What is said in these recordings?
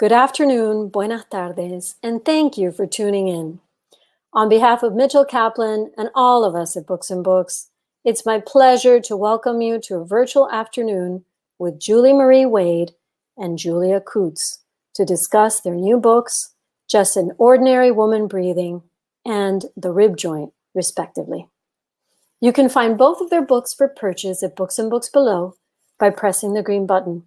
Good afternoon, buenas tardes, and thank you for tuning in. On behalf of Mitchell Kaplan and all of us at Books and Books, it's my pleasure to welcome you to a virtual afternoon with Julie Marie Wade and Julia Koets to discuss their new books, Just an Ordinary Woman Breathing and The Rib Joint, respectively. You can find both of their books for purchase at Books and Books below by pressing the green button.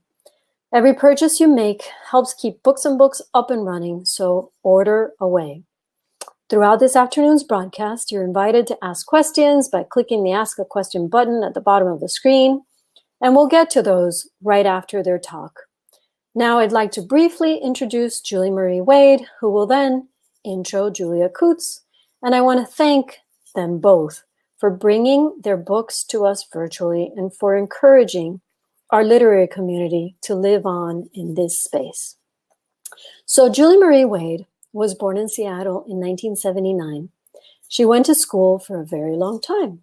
Every purchase you make helps keep Books and Books up and running, so order away. Throughout this afternoon's broadcast, you're invited to ask questions by clicking the Ask a Question button at the bottom of the screen, and we'll get to those right after their talk. Now I'd like to briefly introduce Julie Marie Wade, who will then intro Julia Koets, and I want to thank them both for bringing their books to us virtually and for encouraging our literary community to live on in this space. So Julie Marie Wade was born in Seattle in 1979. She went to school for a very long time.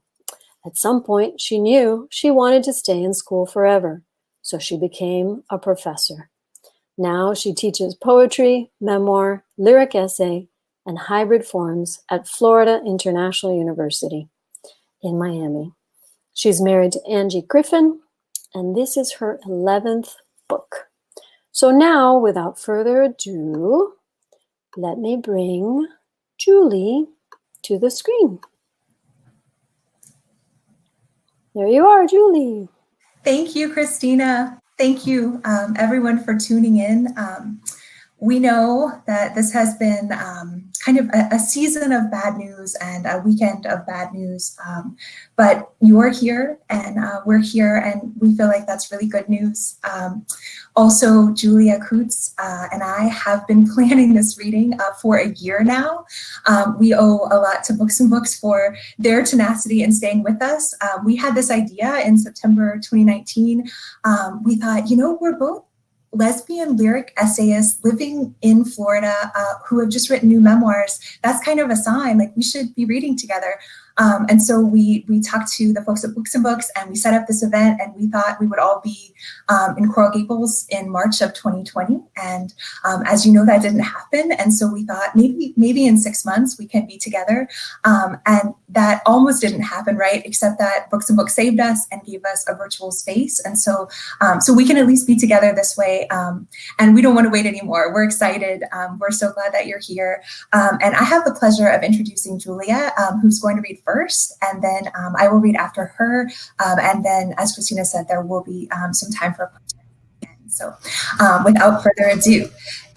At some point, she knew she wanted to stay in school forever, so she became a professor. Now she teaches poetry, memoir, lyric essay, and hybrid forms at Florida International University in Miami. She's married to Angie Griffin, and this is her 11th book. So now, without further ado, let me bring Julie to the screen. There you are, Julie. Thank you, Christina. Thank you, um, everyone, for tuning in. Um, we know that this has been um, kind of a, a, season of bad news and a weekend of bad news, um, but you're here and uh, we're here, and we feel like that's really good news. Um, also, Julia Koets uh, and I have been planning this reading uh, for a year now. Um, we owe a lot to Books and Books for their tenacity in staying with us. Um, we had this idea in September 2019. Um, we thought, you know, we're both lesbian lyric essayists living in Florida uh, who have just written new memoirs, that's kind of a sign like we should be reading together. Um, and so we we talked to the folks at Books and Books, and we set up this event, and we thought we would all be um, in Coral Gables in March of 2020. And um, as you know, that didn't happen. And so we thought maybe maybe in six months we can be together. Um, and that almost didn't happen, right? Except that Books and Books saved us and gave us a virtual space. And so um, so we can at least be together this way. Um, and we don't want to wait anymore. We're excited. we're so glad that you're here. and I have the pleasure of introducing Julia, who's going to read first first, and then um, I will read after her. Um, and then, as Christina said, there will be um, some time for. So, um, without further ado,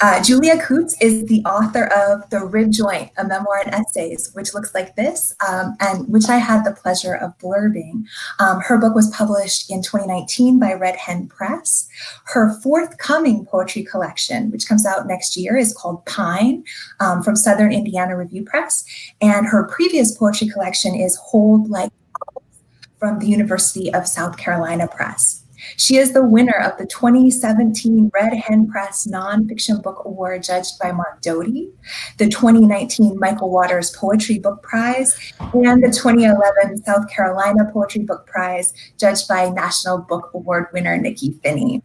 uh, Julia Koets is the author of The Rib Joint, a memoir and essays, which looks like this, um, and which I had the pleasure of blurbing. Um, her book was published in 2019 by Red Hen Press. Her forthcoming poetry collection, which comes out next year, is called Pine um, from Southern Indiana Review Press. And her previous poetry collection is Hold Like from the University of South Carolina Press. She is the winner of the 2017 Red Hen Press Nonfiction Book Award, judged by Mark Doty, the 2019 Michael Waters Poetry Book Prize, and the 2011 South Carolina Poetry Book Prize, judged by National Book Award winner Nikky Finney.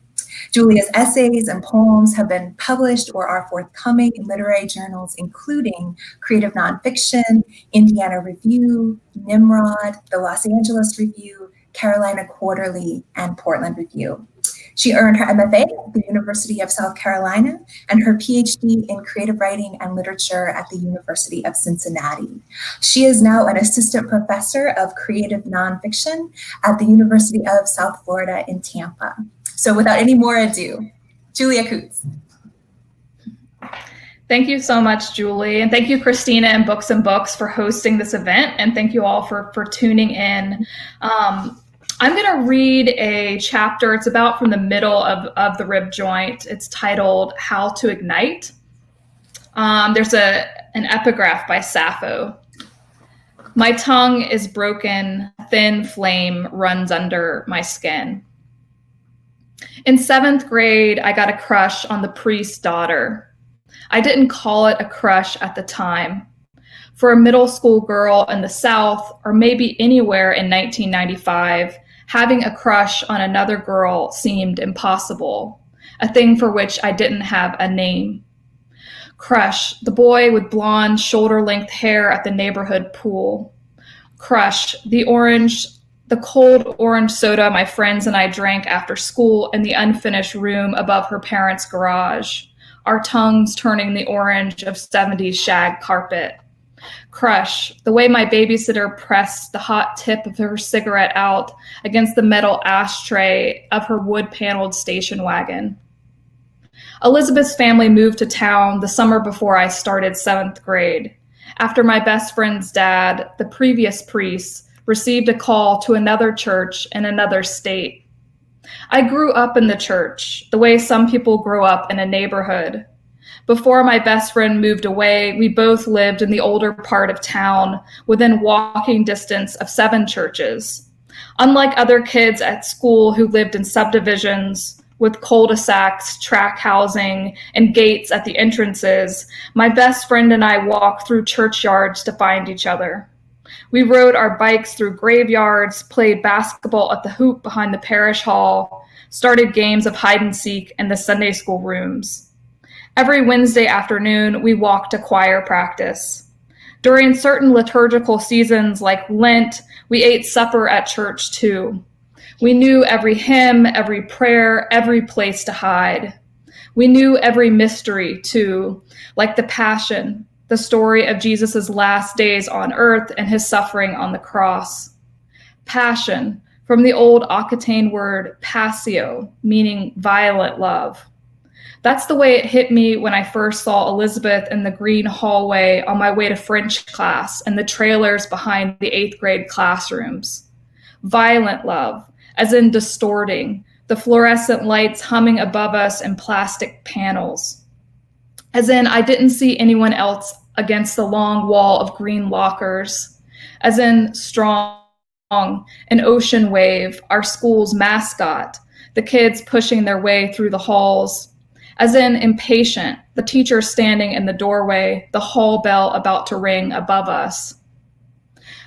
Julia's essays and poems have been published or are forthcoming in literary journals, including Creative Nonfiction, Indiana Review, Nimrod, the Los Angeles Review, Carolina Quarterly, and Portland Review. She earned her MFA at the University of South Carolina and her PhD in creative writing and literature at the University of Cincinnati. She is now an assistant professor of creative nonfiction at the University of South Florida in Tampa. So without any more ado, Julia Koets. Thank you so much, Julie. And thank you, Christina and Books and Books for hosting this event. And thank you all for, for tuning in. Um, I'm going to read a chapter. It's about from the middle of, of the rib joint. It's titled How to Ignite. Um, there's a, an epigraph by Sappho. My tongue is broken, thin flame runs under my skin. In seventh grade, I got a crush on the priest's daughter. I didn't call it a crush at the time. For a middle school girl in the South, or maybe anywhere in 1995, having a crush on another girl seemed impossible. a thing for which I didn't have a name. Crush, the boy with blonde, shoulder length hair at the neighborhood pool. Crush, the orange, the cold orange soda my friends and I drank after school in the unfinished room above her parents' garage, our tongues turning the orange of 70s shag carpet. Crush, the way my babysitter pressed the hot tip of her cigarette out against the metal ashtray of her wood paneled station wagon. Elizabeth's family moved to town the summer before I started seventh grade. After my best friend's dad, the previous priest, received a call to another church in another state. I grew up in the church, the way some people grow up in a neighborhood. Before my best friend moved away, we both lived in the older part of town within walking distance of seven churches. Unlike other kids at school who lived in subdivisions, with cul-de-sacs, track housing, and gates at the entrances, my best friend and I walked through churchyards to find each other. We rode our bikes through graveyards, played basketball at the hoop behind the parish hall, started games of hide and seek in the Sunday school rooms. Every Wednesday afternoon, we walked to choir practice. During certain liturgical seasons like Lent, we ate supper at church too. We knew every hymn, every prayer, every place to hide. We knew every mystery too, like the Passion, the story of Jesus' last days on earth and his suffering on the cross. Passion, from the old Aquitaine word passio, meaning violent love. That's the way it hit me when I first saw Elizabeth in the green hallway on my way to French class and the trailers behind the eighth grade classrooms. Violent love, as in distorting, the fluorescent lights humming above us and plastic panels. As in, I didn't see anyone else against the long wall of green lockers. As in, strong, an ocean wave, our school's mascot, the kids pushing their way through the halls. As in, impatient, the teacher standing in the doorway, the hall bell about to ring above us.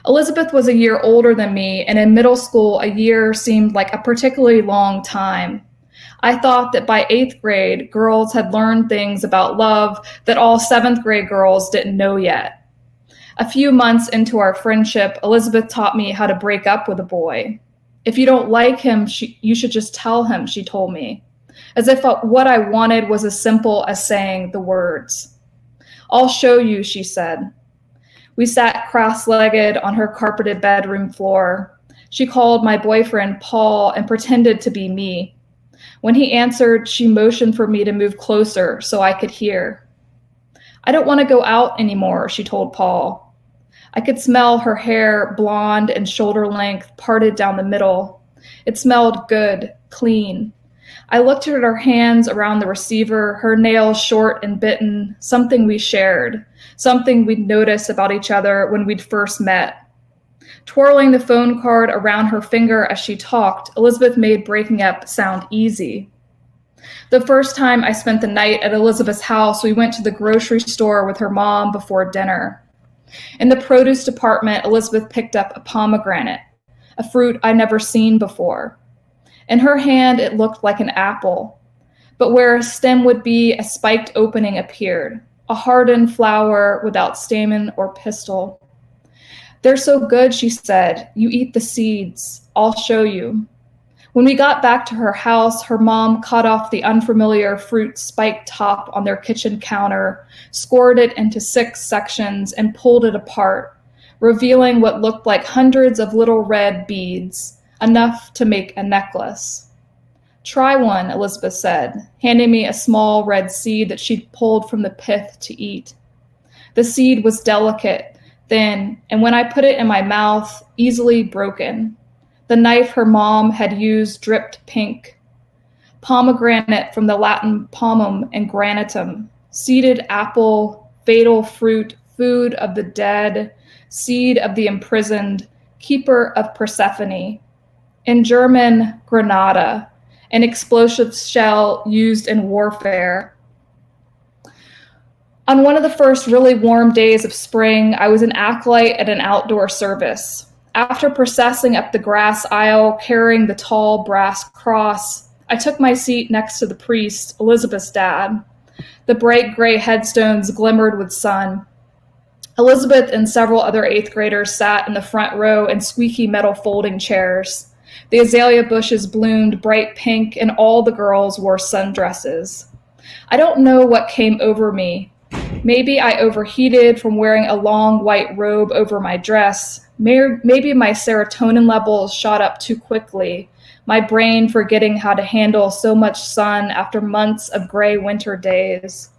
Elizabeth was a year older than me, and in middle school, a year seemed like a particularly long time. I thought that by eighth grade, girls had learned things about love that all seventh grade girls didn't know yet. A few months into our friendship, Elizabeth taught me how to break up with a boy. If you don't like him, she, you should just tell him, she told me, as if what I wanted was as simple as saying the words. I'll show you, she said. We sat cross legged on her carpeted bedroom floor. She called my boyfriend Paul and pretended to be me. When he answered, she motioned for me to move closer so I could hear. I don't want to go out anymore, she told Paul. I could smell her hair, blonde and shoulder length, parted down the middle. It smelled good, clean. I looked at her hands around the receiver, her nails short and bitten, something we shared, something we'd noticed about each other when we'd first met. Twirling the phone card around her finger as she talked, Elizabeth made breaking up sound easy. The first time I spent the night at Elizabeth's house, we went to the grocery store with her mom before dinner. In the produce department, Elizabeth picked up a pomegranate, a fruit I'd never seen before. In her hand, it looked like an apple, but where a stem would be, a spiked opening appeared, a hardened flower without stamen or pistil. They're so good, she said. You eat the seeds. I'll show you. When we got back to her house, her mom cut off the unfamiliar fruit spiked top on their kitchen counter, scored it into six sections, and pulled it apart, revealing what looked like hundreds of little red beads enough to make a necklace. Try one, Elizabeth said, handing me a small red seed that she'd pulled from the pith to eat. The seed was delicate, thin, and when I put it in my mouth, easily broken. The knife her mom had used dripped pink. Pomegranate from the Latin pomum and granatum, seeded apple, fatal fruit, food of the dead, seed of the imprisoned, keeper of Persephone, in German, Granada, an explosive shell used in warfare. On one of the first really warm days of spring, I was an acolyte at an outdoor service. After processing up the grass aisle carrying the tall brass cross, I took my seat next to the priest, Elizabeth's dad. The bright gray headstones glimmered with sun. Elizabeth and several other eighth graders sat in the front row in squeaky metal folding chairs. The azalea bushes bloomed bright pink, and all the girls wore sundresses. I don't know what came over me. Maybe I overheated from wearing a long white robe over my dress. Maybe my serotonin levels shot up too quickly, my brain forgetting how to handle so much sun after months of gray winter days.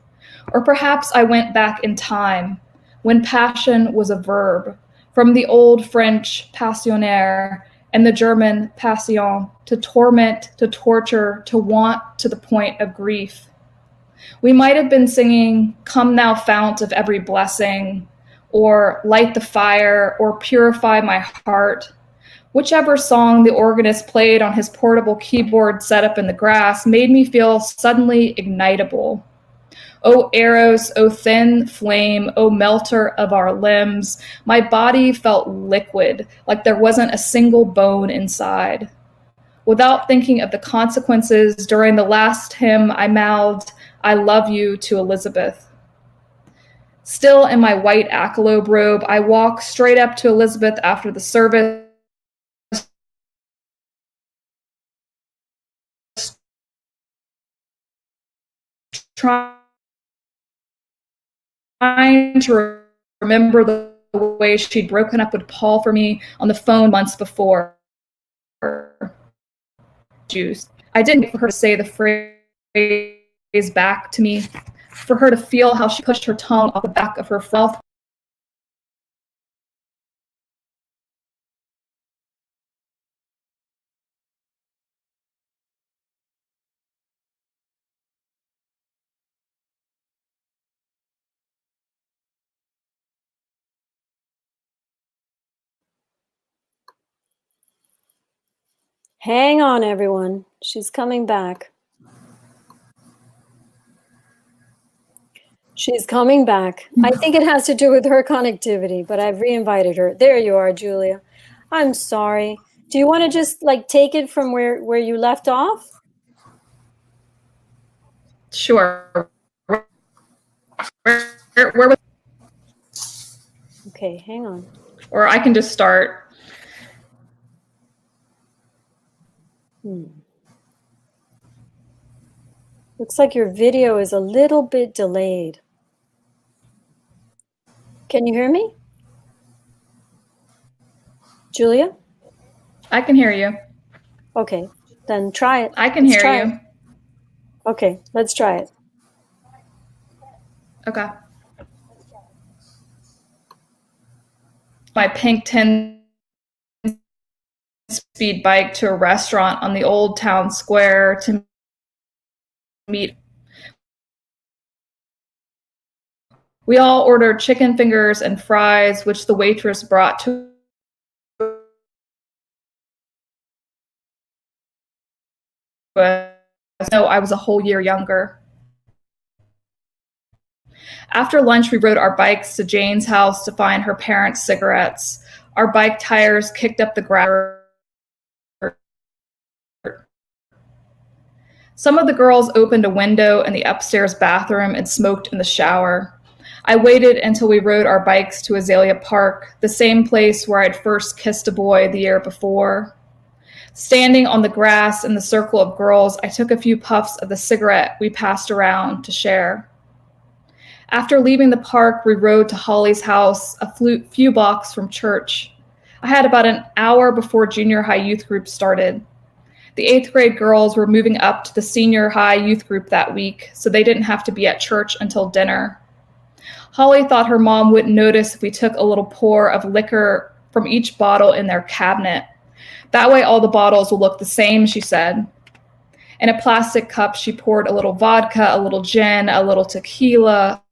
Or perhaps I went back in time, when passion was a verb, from the old French passionner and the German passion, to torment, to torture, to want to the point of grief. We might have been singing, Come Thou Fount of Every Blessing, or Light the Fire, or Purify My Heart. Whichever song the organist played on his portable keyboard set up in the grass made me feel suddenly ignitable. O Eros, O thin flame, O melter of our limbs, my body felt liquid, like there wasn't a single bone inside. Without thinking of the consequences, during the last hymn, I mouthed, I love you to Elizabeth. Still in my white acolyte robe, I walk straight up to Elizabeth after the service. Trying trying to remember the way she'd broken up with Paul for me on the phone months before. Juice. I didn't for her to say the phrase back to me, for her to feel how she pushed her tongue off the back of her mouth Hang on, everyone. She's coming back. She's coming back. I think it has to do with her connectivity, but I've re-invited her. There you are, Julia. I'm sorry. Do you want to just like take it from where where you left off? Sure. Where, where, where was Okay, hang on. Or I can just start. Hmm. Looks like your video is a little bit delayed. Can you hear me? Julia? I can hear you. Okay, then try it. I can Let's hear you. it. Okay, let's try it. Okay. My pink 10 speed bike to a restaurant on the old town square to meet. We all ordered chicken fingers and fries, which the waitress brought to us. No, I was a whole year younger. After lunch, we rode our bikes to Jane's house to find her parents' cigarettes. Our bike tires kicked up the grass Some of the girls opened a window in the upstairs bathroom and smoked in the shower. I waited until we rode our bikes to Azalea Park, the same place where I'd first kissed a boy the year before. Standing on the grass in the circle of girls, I took a few puffs of the cigarette we passed around to share. After leaving the park, we rode to Holly's house, a few blocks from church. I had about an hour before junior high youth group started. The eighth grade girls were moving up to the senior high youth group that week, so they didn't have to be at church until dinner. Holly thought her mom wouldn't notice if we took a little pour of liquor from each bottle in their cabinet. That way, all the bottles will look the same, she said. In a plastic cup, she poured a little vodka, a little gin, a little tequila.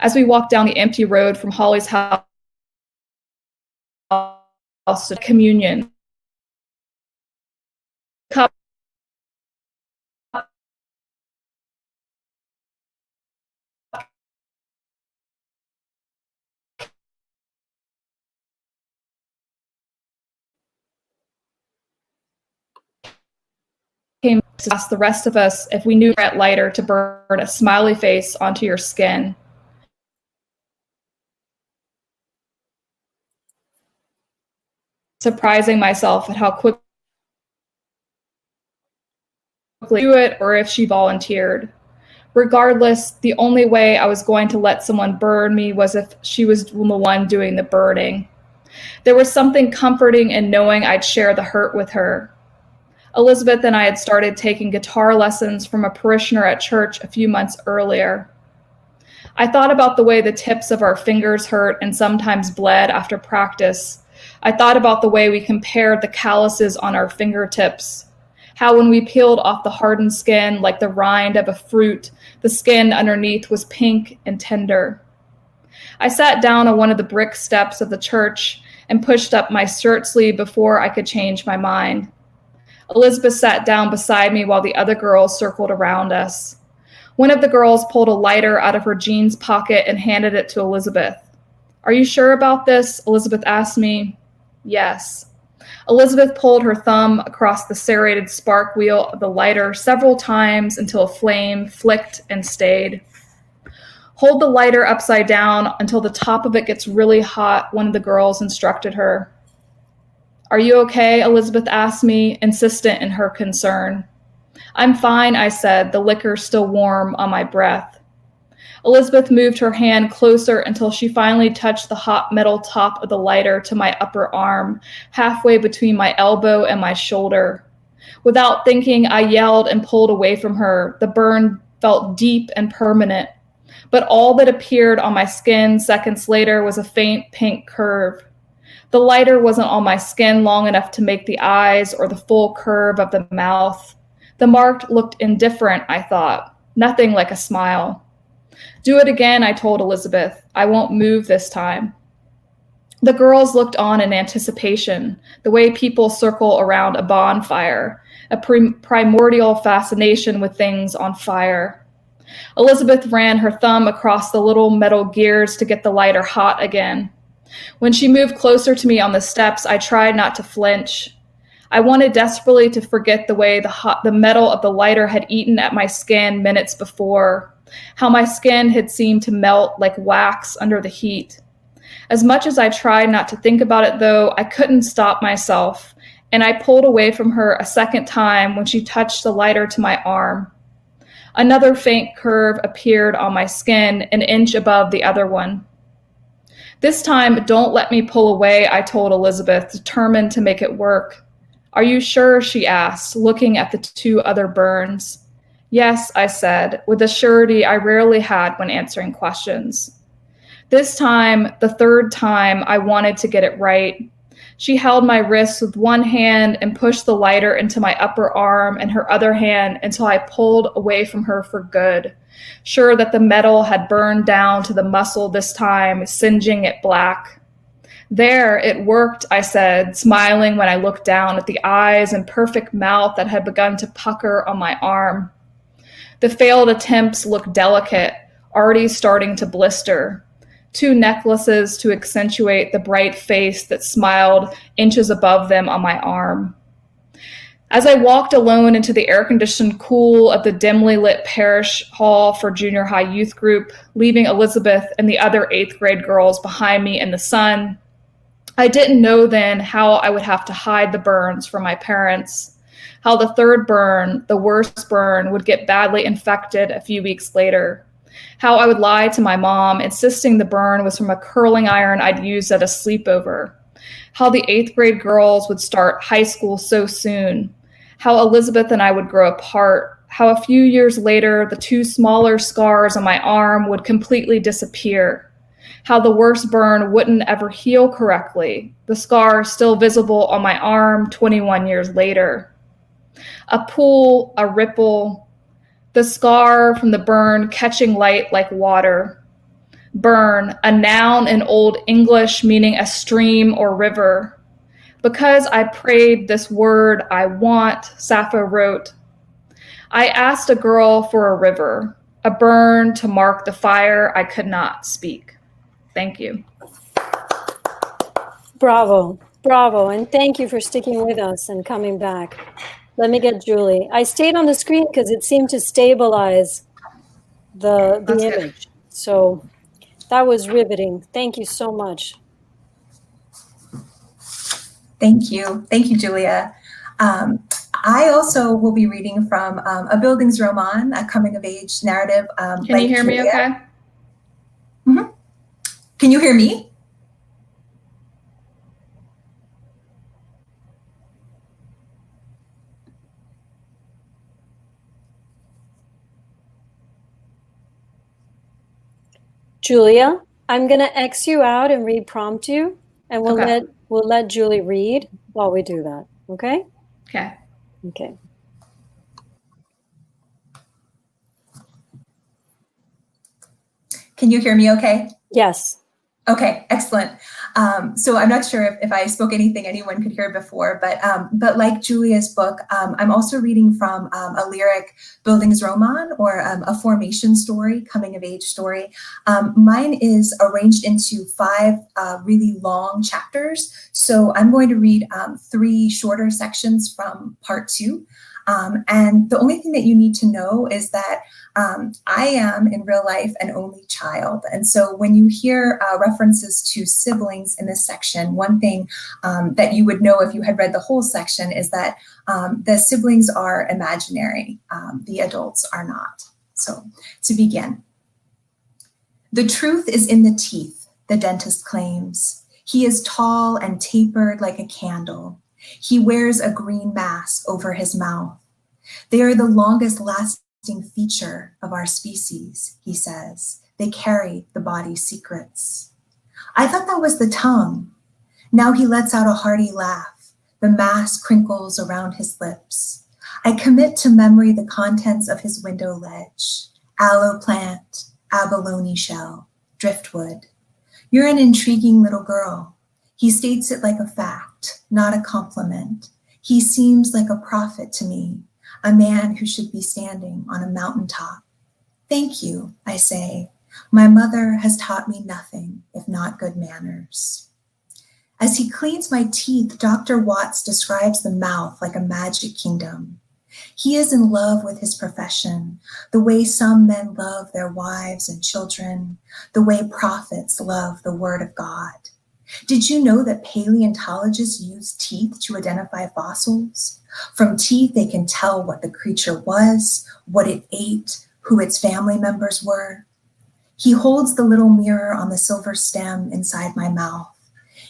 As we walked down the empty road from Holly's house, also communion. Cup came to ask the rest of us if we knew it lighter to burn a smiley face onto your skin Surprising myself at how quickly do it or if she volunteered. Regardless, the only way I was going to let someone burn me was if she was the one doing the burning. There was something comforting in knowing I'd share the hurt with her. Elizabeth and I had started taking guitar lessons from a parishioner at church a few months earlier. I thought about the way the tips of our fingers hurt and sometimes bled after practice. I thought about the way we compared the calluses on our fingertips. How, when we peeled off the hardened skin like the rind of a fruit, the skin underneath was pink and tender. I sat down on one of the brick steps of the church and pushed up my shirt sleeve before I could change my mind. Elizabeth sat down beside me while the other girls circled around us. One of the girls pulled a lighter out of her jeans pocket and handed it to Elizabeth. Are you sure about this? Elizabeth asked me. Yes. Elizabeth pulled her thumb across the serrated spark wheel of the lighter several times until a flame flicked and stayed. Hold the lighter upside down until the top of it gets really hot, one of the girls instructed her. Are you okay? Elizabeth asked me, insistent in her concern. I'm fine, I said, the liquor still warm on my breath. Elizabeth moved her hand closer until she finally touched the hot metal top of the lighter to my upper arm, halfway between my elbow and my shoulder. Without thinking, I yelled and pulled away from her. The burn felt deep and permanent but all that appeared on my skin seconds later was a faint pink curve. The lighter wasn't on my skin long enough to make the eyes or the full curve of the mouth. The mark looked indifferent, I thought, nothing like a smile. Do it again, I told Elizabeth. I won't move this time. The girls looked on in anticipation, the way people circle around a bonfire, a primordial fascination with things on fire. Elizabeth ran her thumb across the little metal gears to get the lighter hot again. When she moved closer to me on the steps, I tried not to flinch. I wanted desperately to forget the way the, hot, the metal of the lighter had eaten at my skin minutes before, how my skin had seemed to melt like wax under the heat. As much as I tried not to think about it, though, I couldn't stop myself, and I pulled away from her a second time when she touched the lighter to my arm. Another faint curve appeared on my skin, an inch above the other one. This time, don't let me pull away, I told Elizabeth, determined to make it work. Are you sure? she asked, looking at the two other burns. Yes, I said, with a surety I rarely had when answering questions. This time, the third time, I wanted to get it right. She held my wrist with one hand and pushed the lighter into my upper arm and her other hand until I pulled away from her for good, sure that the metal had burned down to the muscle this time, singeing it black. There, it worked, I said, smiling when I looked down at the eyes and perfect mouth that had begun to pucker on my arm. The failed attempts looked delicate, already starting to blister two necklaces to accentuate the bright face that smiled inches above them on my arm. As I walked alone into the air conditioned cool of the dimly lit parish hall for junior high youth group, leaving Elizabeth and the other eighth grade girls behind me in the sun, I didn't know then how I would have to hide the burns from my parents, how the third burn, the worst burn, would get badly infected a few weeks later. How I would lie to my mom, insisting the burn was from a curling iron I'd used at a sleepover, how the eighth grade girls would start high school so soon, how Elizabeth and I would grow apart, how a few years later the two smaller scars on my arm would completely disappear, how the worst burn wouldn't ever heal correctly, the scar still visible on my arm 21 years later. A pool, a ripple, the scar from the burn catching light like water. Burn, a noun in Old English meaning a stream or river. Because I prayed this word I want, Sappho wrote. I asked a girl for a river, a burn to mark the fire I could not speak. Thank you. Bravo, bravo, and thank you for sticking with us and coming back. Let me get Julie. I stayed on the screen because it seemed to stabilize the the That's image. So that was riveting. Thank you so much. Thank you. Thank you, Julia. Um, I also will be reading from um, a Bildungsroman, a coming of age narrative. Um, Can you like hear me Julia. okay? Can you hear me? Julia, I'm gonna X you out and read prompt you, and we'll Okay. let we'll let Julie read while we do that. Okay? Okay. Okay. Can you hear me okay? Yes. Okay, excellent. Um, so I'm not sure if, if I spoke anything anyone could hear before, but um, but like Julia's book, um, I'm also reading from um, a lyric Bildungsroman or um, a formation story, coming of age story. Um, mine is arranged into five uh, really long chapters. So I'm going to read three shorter sections from part two. And the only thing that you need to know is that um, I am in real life an only child. And so when you hear uh, references to siblings in this section, one thing um, that you would know if you had read the whole section is that um, the siblings are imaginary, um, the adults are not. So to begin, the truth is in the teeth, the dentist claims. He is tall and tapered like a candle. He wears a green mask over his mouth. They are the longest lasting feature of our species, he says. They carry the body's secrets. I thought that was the tongue. Now he lets out a hearty laugh. The mask crinkles around his lips. I commit to memory the contents of his window ledge aloe plant, abalone shell, driftwood. You're an intriguing little girl. He states it like a fact, not a compliment. He seems like a prophet to me, a man who should be standing on a mountaintop. Thank you, I say. My mother has taught me nothing if not good manners. As he cleans my teeth, Dr. Watts describes the mouth like a magic kingdom. He is in love with his profession, the way some men love their wives and children, the way prophets love the word of God. Did you know that paleontologists use teeth to identify fossils? From teeth, they can tell what the creature was, what it ate, who its family members were. He holds the little mirror on the silver stem inside my mouth.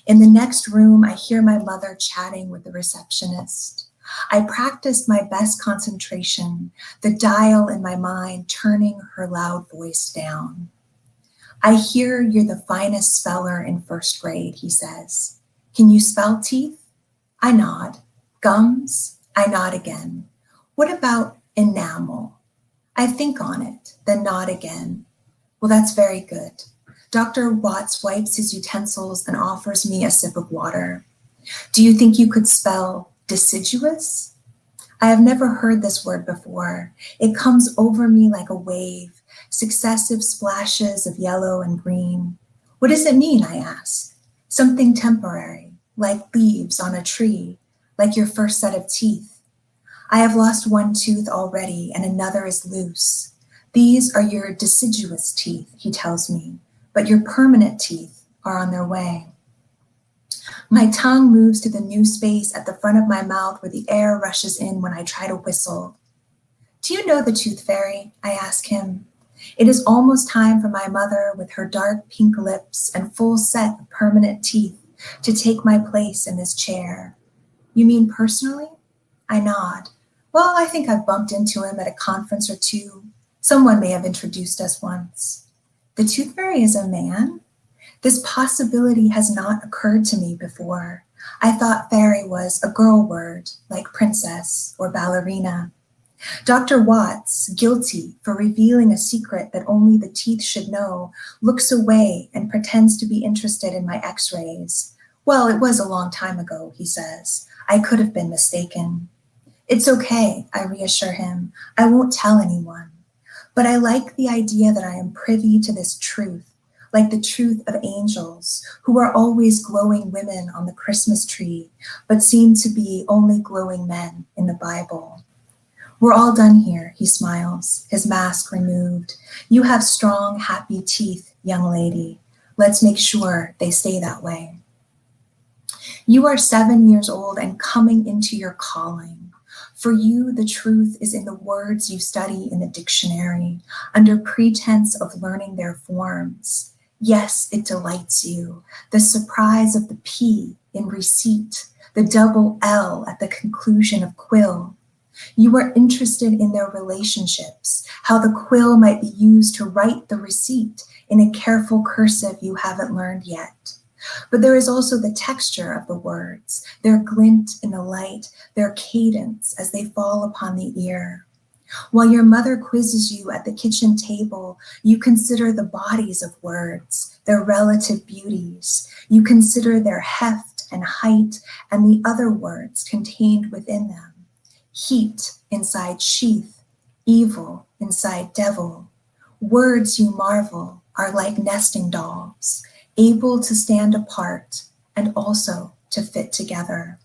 In the next room, I hear my mother chatting with the receptionist. I practiced my best concentration, the dial in my mind turning her loud voice down. I hear you're the finest speller in first grade, he says. Can you spell teeth? I nod. Gums? I nod again. What about enamel? I think on it, then nod again. Well, that's very good. Dr. Watts wipes his utensils and offers me a sip of water. Do you think you could spell deciduous? I have never heard this word before. It comes over me like a wave, successive splashes of yellow and green. What does it mean? I ask. Something temporary, like leaves on a tree, like your first set of teeth. I have lost one tooth already, and another is loose. These are your deciduous teeth, he tells me, but your permanent teeth are on their way. My tongue moves to the new space at the front of my mouth where the air rushes in when I try to whistle. Do you know the tooth fairy? I ask him. It is almost time for my mother, with her dark pink lips and full set of permanent teeth, to take my place in this chair. You mean personally? I nod. Well, I think I've bumped into him at a conference or two. Someone may have introduced us once. The tooth fairy is a man? This possibility has not occurred to me before. I thought fairy was a girl word, like princess or ballerina. Dr. Watts, guilty for revealing a secret that only the teeth should know, looks away and pretends to be interested in my x rays. Well, it was a long time ago, he says. I could have been mistaken. It's okay, I reassure him. I won't tell anyone. But I like the idea that I am privy to this truth, like the truth of angels, who are always glowing women on the Christmas tree, but seem to be only glowing men in the Bible. We're all done here, he smiles, his mask removed. You have strong, happy teeth, young lady. Let's make sure they stay that way. You are seven years old and coming into your calling. For you, the truth is in the words you study in the dictionary, under pretense of learning their forms. Yes, it delights you. The surprise of the P in receipt, the double L at the conclusion of quill. You are interested in their relationships, how the quill might be used to write the receipt in a careful cursive you haven't learned yet. But there is also the texture of the words, their glint in the light, their cadence as they fall upon the ear. While your mother quizzes you at the kitchen table, you consider the bodies of words, their relative beauties. You consider their heft and height and the other words contained within them. Heat inside sheath, evil inside devil. Words you marvel are like nesting dolls, able to stand apart and also to fit together.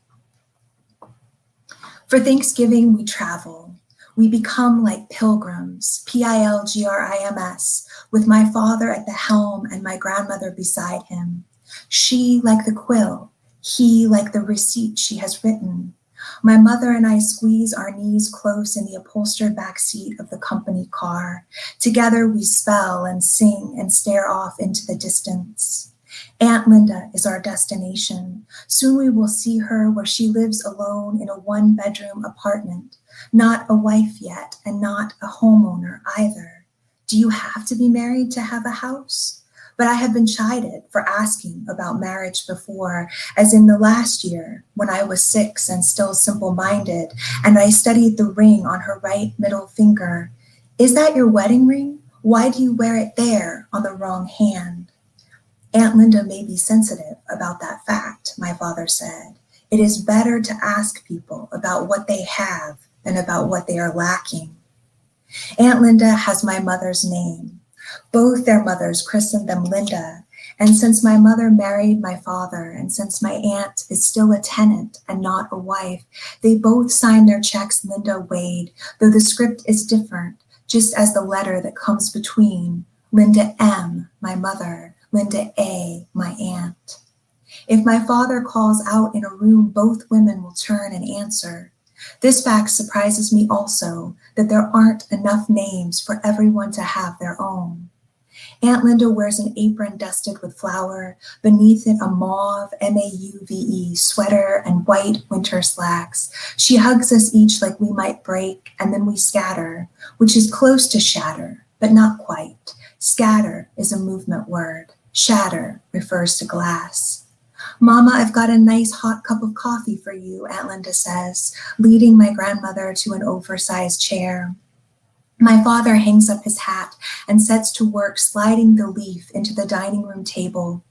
For Thanksgiving, we travel. We become like pilgrims, P I L G R I M S, with my father at the helm and my grandmother beside him. She like the quill, he like the receipt she has written. My mother and I squeeze our knees close in the upholstered back seat of the company car. Together we spell and sing and stare off into the distance. Aunt Linda is our destination. Soon we will see her where she lives alone in a one bedroom apartment, not a wife yet and not a homeowner either. Do you have to be married to have a house? But I have been chided for asking about marriage before, as in the last year when I was six and still simple minded, and I studied the ring on her right middle finger. Is that your wedding ring? Why do you wear it there on the wrong hand? Aunt Linda may be sensitive about that fact, my father said. It is better to ask people about what they have than about what they are lacking. Aunt Linda has my mother's name, both their mothers christened them Linda, and since my mother married my father, and since my aunt is still a tenant and not a wife, they both sign their checks Linda Wade, though the script is different, just as the letter that comes between Linda M, my mother, Linda A, my aunt. If my father calls out in a room, both women will turn and answer. This fact surprises me also that there aren't enough names for everyone to have their own. Aunt Linda wears an apron dusted with flour, beneath it a mauve M-A-U-V-E sweater and white winter slacks. She hugs us each like we might break, and then we scatter, which is close to shatter, but not quite. Scatter is a movement word. Shatter refers to glass. Mama, I've got a nice hot cup of coffee for you, Aunt Linda says, leading my grandmother to an oversized chair. My father hangs up his hat and sets to work sliding the leaf into the dining room table.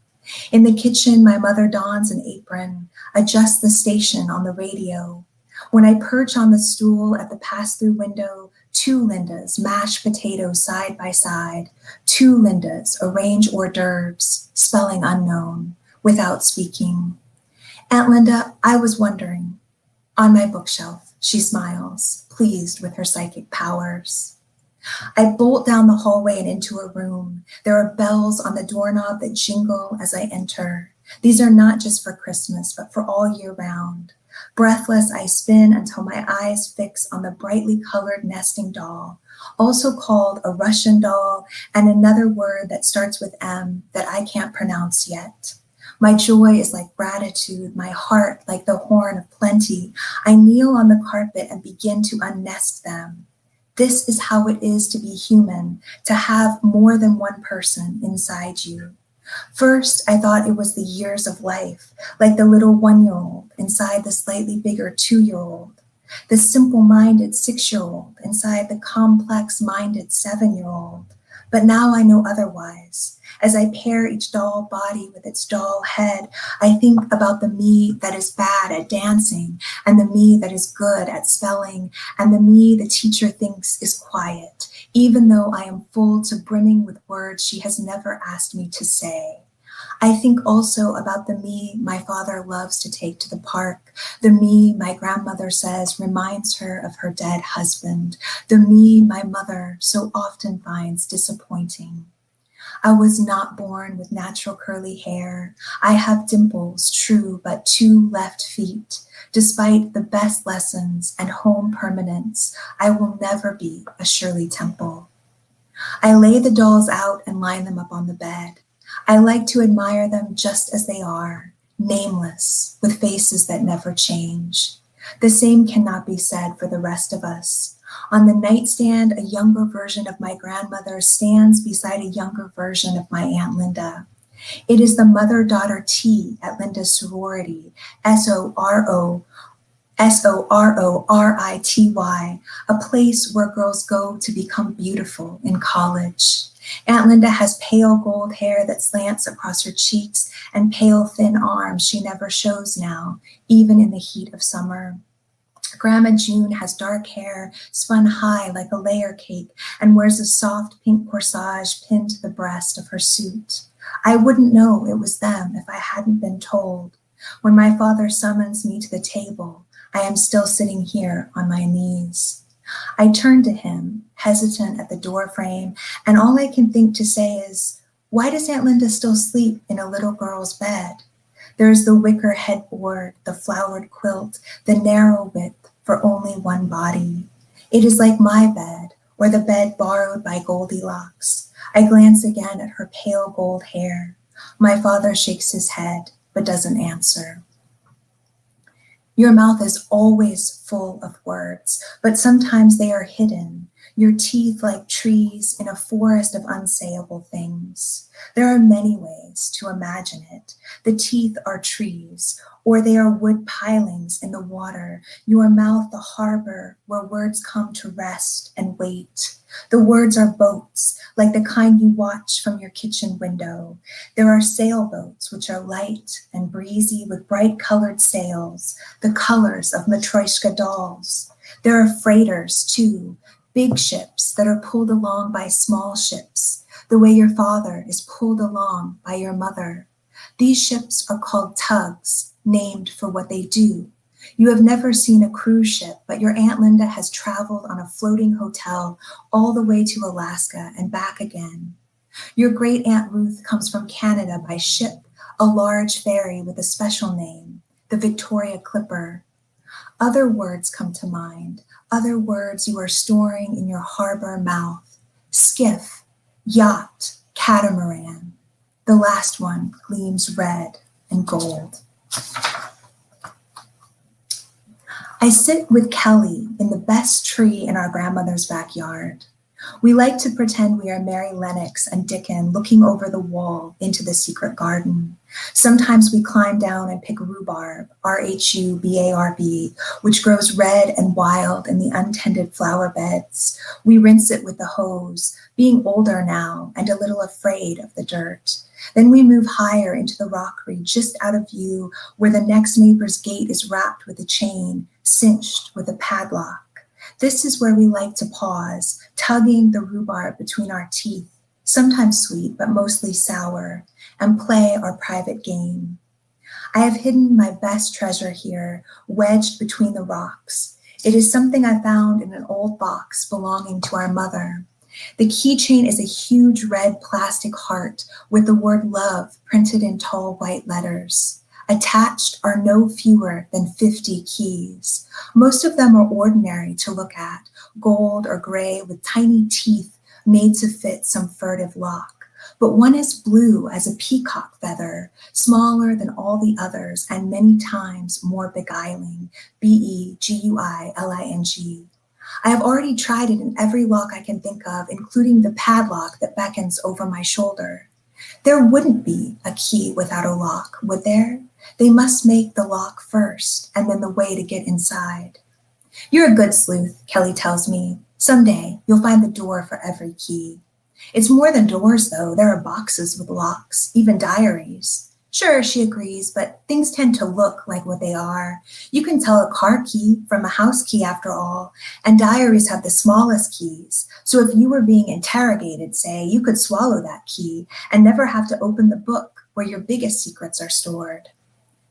In the kitchen, my mother dons an apron, adjusts the station on the radio. When I perch on the stool at the pass through window, two Lindas mash potatoes side by side, two Lindas arrange hors d'oeuvres, spelling unknown without speaking. Aunt Linda, I was wondering. On my bookshelf, she smiles, pleased with her psychic powers. I bolt down the hallway and into a room. There are bells on the doorknob that jingle as I enter. These are not just for Christmas, but for all year round. Breathless, I spin until my eyes fix on the brightly colored nesting doll, also called a Russian doll, and another word that starts with M that I can't pronounce yet. My joy is like gratitude, my heart like the horn of plenty. I kneel on the carpet and begin to unnest them. This is how it is to be human, to have more than one person inside you. First, I thought it was the years of life, like the little one year old inside the slightly bigger two year old, the simple minded six year old inside the complex minded seven year old. But now I know otherwise. As I pair each doll body with its doll head, I think about the me that is bad at dancing, and the me that is good at spelling, and the me the teacher thinks is quiet. even though I am full to brimming with words she has never asked me to say. I think also about the me my father loves to take to the park, the me my grandmother says reminds her of her dead husband, the me my mother so often finds disappointing. I was not born with natural curly hair. I have dimples, true, but two left feet. Despite the best lessons and home permanents, I will never be a Shirley Temple. I lay the dolls out and line them up on the bed. I like to admire them just as they are, nameless, with faces that never change. The same cannot be said for the rest of us. On the nightstand, a younger version of my grandmother stands beside a younger version of my Aunt Linda. It is the mother daughter tea at Linda's sorority, S O R O S O R O R I T Y, a place where girls go to become beautiful in college. Aunt Linda has pale gold hair that slants across her cheeks and pale thin arms she never shows now, even in the heat of summer. Grandma June has dark hair spun high like a layer cake and wears a soft pink corsage pinned to the breast of her suit. I wouldn't know it was them if I hadn't been told. When my father summons me to the table, I am still sitting here on my knees. I turn to him, hesitant at the door frame, and all I can think to say is, why does Aunt Linda still sleep in a little girl's bed? There is the wicker headboard, the flowered quilt, the narrow width for only one body. It is like my bed, or the bed borrowed by Goldilocks. I glance again at her pale gold hair. My father shakes his head, but doesn't answer. Your mouth is always full of words, but sometimes they are hidden, your teeth like trees in a forest of unsayable things. There are many ways to imagine it. The teeth are trees, or they are wood pilings in the water, your mouth the harbor where words come to rest and wait. The words are boats, like the kind you watch from your kitchen window. There are sailboats, which are light and breezy with bright colored sails, the colors of Matryoshka dolls. There are freighters, too, big ships that are pulled along by small ships, the way your father is pulled along by your mother. These ships are called tugs, named for what they do. You have never seen a cruise ship, but your Aunt Linda has traveled on a floating hotel all the way to Alaska and back again. Your great Aunt Ruth comes from Canada by ship, a large ferry with a special name, the Victoria Clipper. Other words come to mind other words you are storing in your harbor mouth skiff, yacht, catamaran. The last one gleams red and gold. I sit with Kelly in the best tree in our grandmother's backyard. We like to pretend we are Mary Lennox and Dickon looking over the wall into the secret garden. Sometimes we climb down and pick rhubarb, R H U B A R B, which grows red and wild in the untended flower beds. We rinse it with the hose, being older now and a little afraid of the dirt. Then we move higher into the rockery, just out of view, where the next neighbor's gate is wrapped with a chain, cinched with a padlock. This is where we like to pause, tugging the rhubarb between our teeth, sometimes sweet, but mostly sour, and play our private game. I have hidden my best treasure here, wedged between the rocks. It is something I found in an old box belonging to our mother. The keychain is a huge red plastic heart with the word love printed in tall white letters. Attached are no fewer than 50 keys. Most of them are ordinary to look at, gold or gray with tiny teeth made to fit some furtive lock. But one is blue as a peacock feather, smaller than all the others and many times more beguiling. B E G U I L I N G. I have already tried it in every lock I can think of, including the padlock that beckons over my shoulder. There wouldn't be a key without a lock, would there? They must make the lock first and then the way to get inside. You're a good sleuth, Kelly tells me. Someday you'll find the door for every key. It's more than doors, though. There are boxes with locks, even diaries. Sure, she agrees, but things tend to look like what they are. You can tell a car key from a house key after all, and diaries have the smallest keys. So if you were being interrogated, say, you could swallow that key and never have to open the book where your biggest secrets are stored.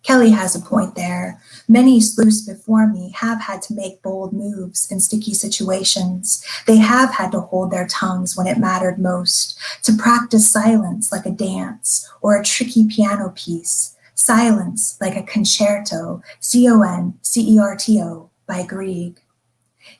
Kelly has a point there. Many sleuths before me have had to make bold moves in sticky situations. They have had to hold their tongues when it mattered most, to practice silence like a dance or a tricky piano piece, silence like a concerto, C O N C E R T O by Grieg.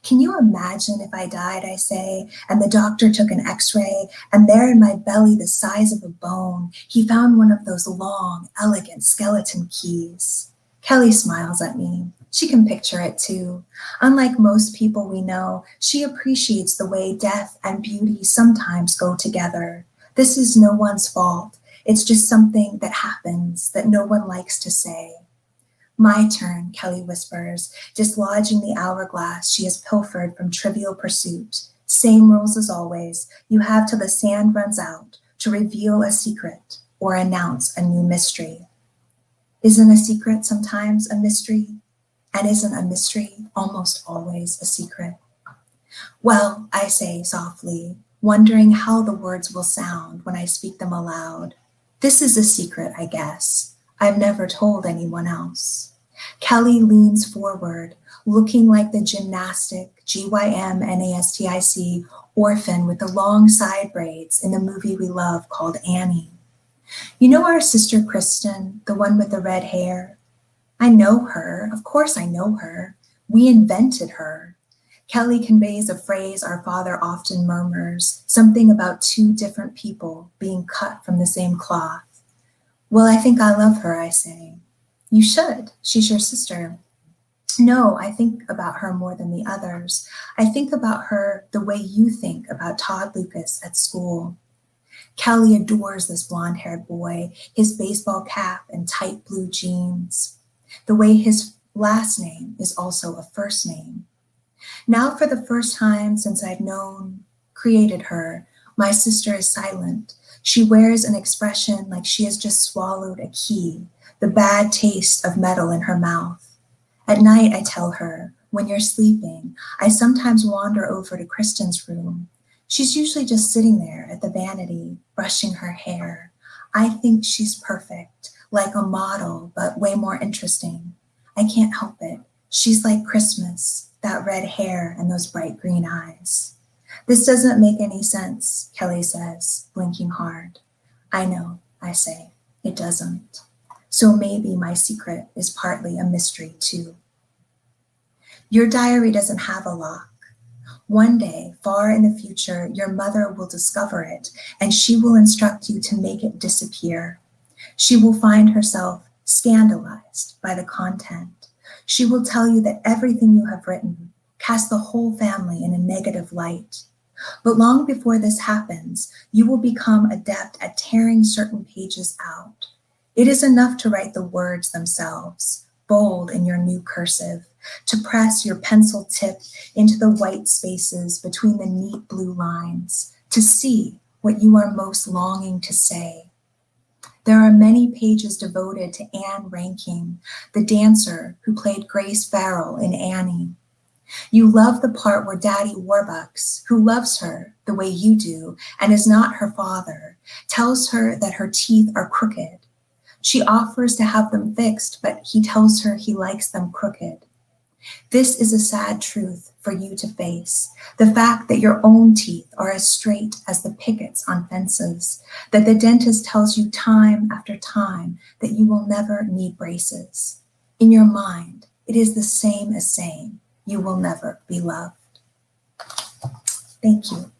Can you imagine if I died, I say, and the doctor took an x ray, and there in my belly, the size of a bone, he found one of those long, elegant skeleton keys? Kelly smiles at me. She can picture it too. Unlike most people we know, she appreciates the way death and beauty sometimes go together. This is no one's fault. It's just something that happens that no one likes to say. My turn, Kelly whispers, dislodging the hourglass she has pilfered from trivial pursuit. Same rules as always. You have till the sand runs out to reveal a secret or announce a new mystery. Isn't a secret sometimes a mystery? And isn't a mystery almost always a secret? Well, I say softly, wondering how the words will sound when I speak them aloud. This is a secret, I guess. I've never told anyone else. Kelly leans forward, looking like the gymnastic GYM NASTIC orphan with the long side braids in the movie we love called Annie. You know our sister Kristen, the one with the red hair? I know her. Of course, I know her. We invented her. Kelly conveys a phrase our father often murmurs, something about two different people being cut from the same cloth. Well, I think I love her, I say. You should. She's your sister. No, I think about her more than the others. I think about her the way you think about Todd Lucas at school. Kelly adores this blonde haired boy, his baseball cap and tight blue jeans, the way his last name is also a first name. Now, for the first time since I've known, created her, my sister is silent. She wears an expression like she has just swallowed a key, the bad taste of metal in her mouth. At night, I tell her, when you're sleeping, I sometimes wander over to Kristen's room. She's usually just sitting there at the vanity, brushing her hair. I think she's perfect, like a model, but way more interesting. I can't help it. She's like Christmas, that red hair and those bright green eyes. This doesn't make any sense, Kelly says, blinking hard. I know, I say, it doesn't. So maybe my secret is partly a mystery too. Your diary doesn't have a lock. One day, far in the future, your mother will discover it and she will instruct you to make it disappear. She will find herself scandalized by the content. She will tell you that everything you have written casts the whole family in a negative light. But long before this happens, you will become adept at tearing certain pages out it is enough to write the words themselves, bold in your new cursive, to press your pencil tip into the white spaces between the neat blue lines, to see what you are most longing to say. There are many pages devoted to Ann Reinking, the dancer who played Grace Farrell in Annie. You love the part where Daddy Warbucks, who loves her the way you do and is not her father, tells her that her teeth are crooked she offers to have them fixed, but he tells her he likes them crooked. This is a sad truth for you to face the fact that your own teeth are as straight as the pickets on fences, that the dentist tells you time after time that you will never need braces. In your mind, it is the same as saying you will never be loved. Thank you.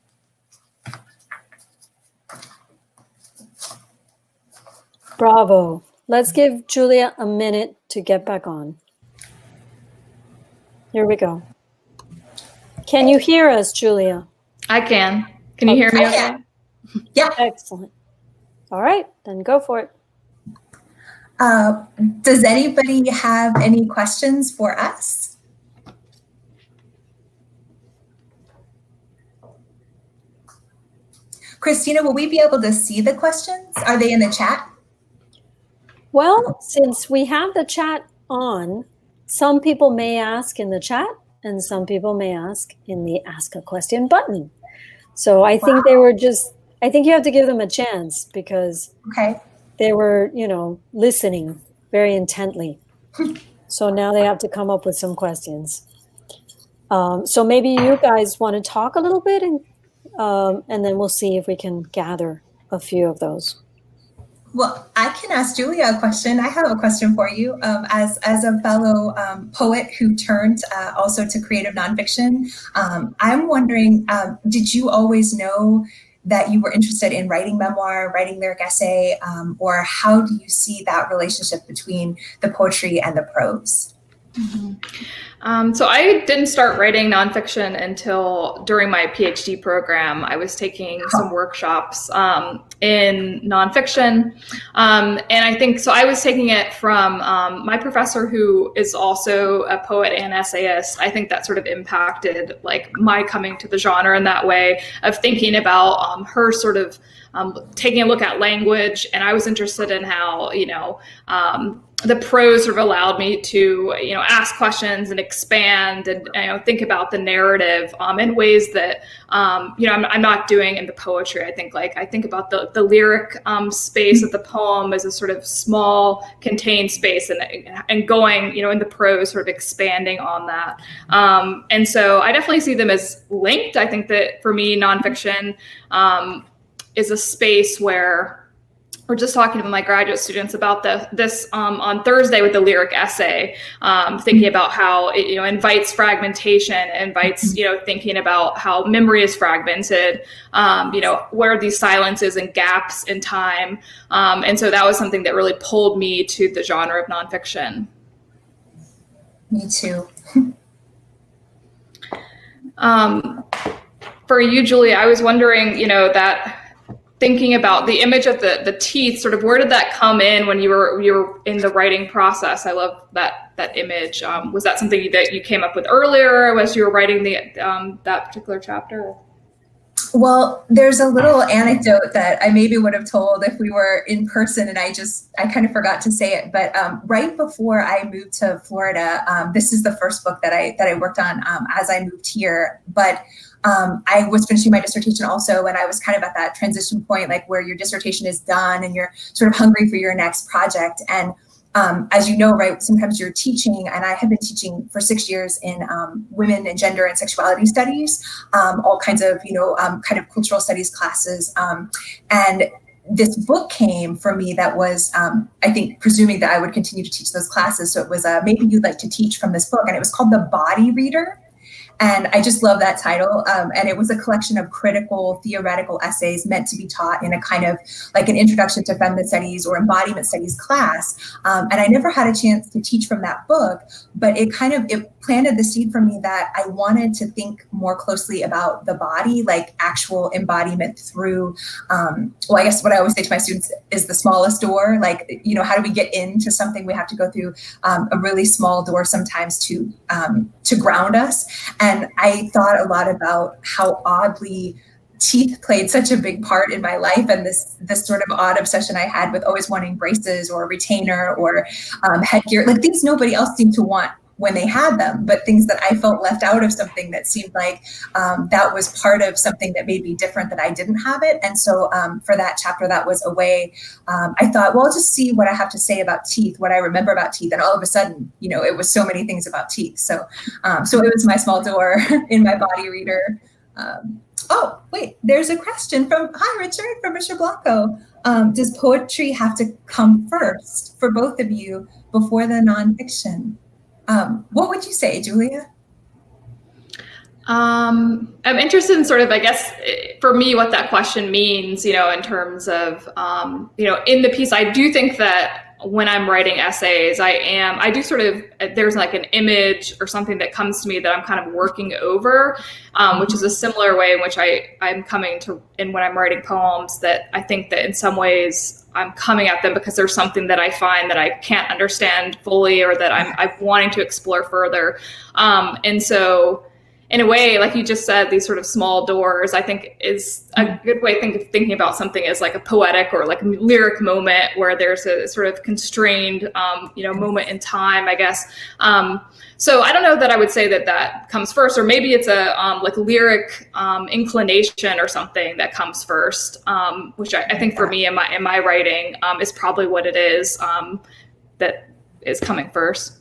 Bravo. Let's give Julia a minute to get back on. Here we go. Can you hear us, Julia? I can. Can you hear me okay? Yeah. Excellent. All right, then go for it. Uh, does anybody have any questions for us? Christina, will we be able to see the questions? Are they in the chat? Well, since we have the chat on, some people may ask in the chat and some people may ask in the ask a question button. So I think they were just, I think you have to give them a chance because okay. they were, you know, listening very intently. so now they have to come up with some questions. Um, so maybe you guys want to talk a little bit and, um, and then we'll see if we can gather a few of those. Well, I can ask Julia a question. I have a question for you. Um, as as a fellow um, poet who turned uh, also to creative nonfiction, um, I'm wondering, um, did you always know that you were interested in writing memoir, writing lyric essay, um, or how do you see that relationship between the poetry and the prose? Mm-hmm. Um, so I didn't start writing nonfiction until during my PhD program. I was taking some workshops um, in nonfiction, um, and I think so. I was taking it from um, my professor, who is also a poet and essayist. I think that sort of impacted like my coming to the genre in that way of thinking about um, her sort of um, taking a look at language, and I was interested in how you know um, the prose sort of allowed me to you know ask questions and expand and you know think about the narrative um, in ways that um, you know I'm, I'm, not doing in the poetry. I think like I think about the the lyric um, space of the poem as a sort of small contained space and and going you know in the prose sort of expanding on that. Um, and so I definitely see them as linked. I think that for me nonfiction um, is a space where we're just talking to my graduate students about the, this um, on Thursday with the lyric essay, um, thinking about how it you know invites fragmentation, invites you know thinking about how memory is fragmented, um, you know where are these silences and gaps in time, um, and so that was something that really pulled me to the genre of nonfiction. Me too. Um, for you, Julie, I was wondering, you know that thinking about the image of the the teeth sort of where did that come in when you were you were in the writing process? I love that that image. Um, was that something that you came up with earlier as you were writing the um, that particular chapter? Well there's a little anecdote that i maybe would have told if we were in person and i just i kind of forgot to say it but um, right before i moved to florida um, this is the first book that i that i worked on um, as i moved here but um, I was finishing my dissertation also, and I was kind of at that transition point, like where your dissertation is done and you're sort of hungry for your next project. And um, as you know, right, sometimes you're teaching, and I have been teaching for six years in um, women and gender and sexuality studies, um, all kinds of, you know, um, kind of cultural studies classes. Um, and this book came for me that was, I think, presuming that I would continue to teach those classes. So it was uh, maybe you'd like to teach from this book, and it was called The Body Reader. And I just love that title. Um, and it was a collection of critical theoretical essays meant to be taught in a kind of like an introduction to feminist studies or embodiment studies class. Um, and I never had a chance to teach from that book, but it kind of it planted the seed for me that I wanted to think more closely about the body, like actual embodiment through. Um, well, I guess what I always say to my students is the smallest door. Like, you know, how do we get into something? We have to go through um, a really small door sometimes to um, to ground us. And I thought a lot about how oddly teeth played such a big part in my life and this this sort of odd obsession I had with always wanting braces or retainer or um, headgear like things nobody else seemed to want when they had them, but things that I felt left out of something that seemed like um, that was part of something that made me different that I didn't have it. And so um, for that chapter, that was a way um, I thought, well, I'll just see what I have to say about teeth, what I remember about teeth. And all of a sudden, you know, it was so many things about teeth. So, um, so it was my small door in my body reader. Um, oh, wait, there's a question from, hi, Richard, from Richard Blanco. Um, does poetry have to come first for both of you before the nonfiction? Um, what would you say, Julia? Um, I'm interested in sort of, I guess, for me, what that question means, you know, in terms of, um, you know, in the piece, I do think that when I'm writing essays, I am, I do sort of, there's like an image or something that comes to me that I'm kind of working over, um, which is a similar way in which I, I'm coming to, in when I'm writing poems, that I think that in some ways I'm coming at them because there's something that I find that I can't understand fully or that I'm, I'm wanting to explore further. Um, and so, in a way, like you just said, these sort of small doors, I think is a mm-hmm. good way of think, of thinking about something as like a poetic or like a lyric moment where there's a sort of constrained, um, you know, moment in time, I guess. Um, so I don't know that I would say that that comes first, or maybe it's a um, like lyric um, inclination or something that comes first, um, which I, I, think for me in my in my writing um, is probably what it is that is coming first.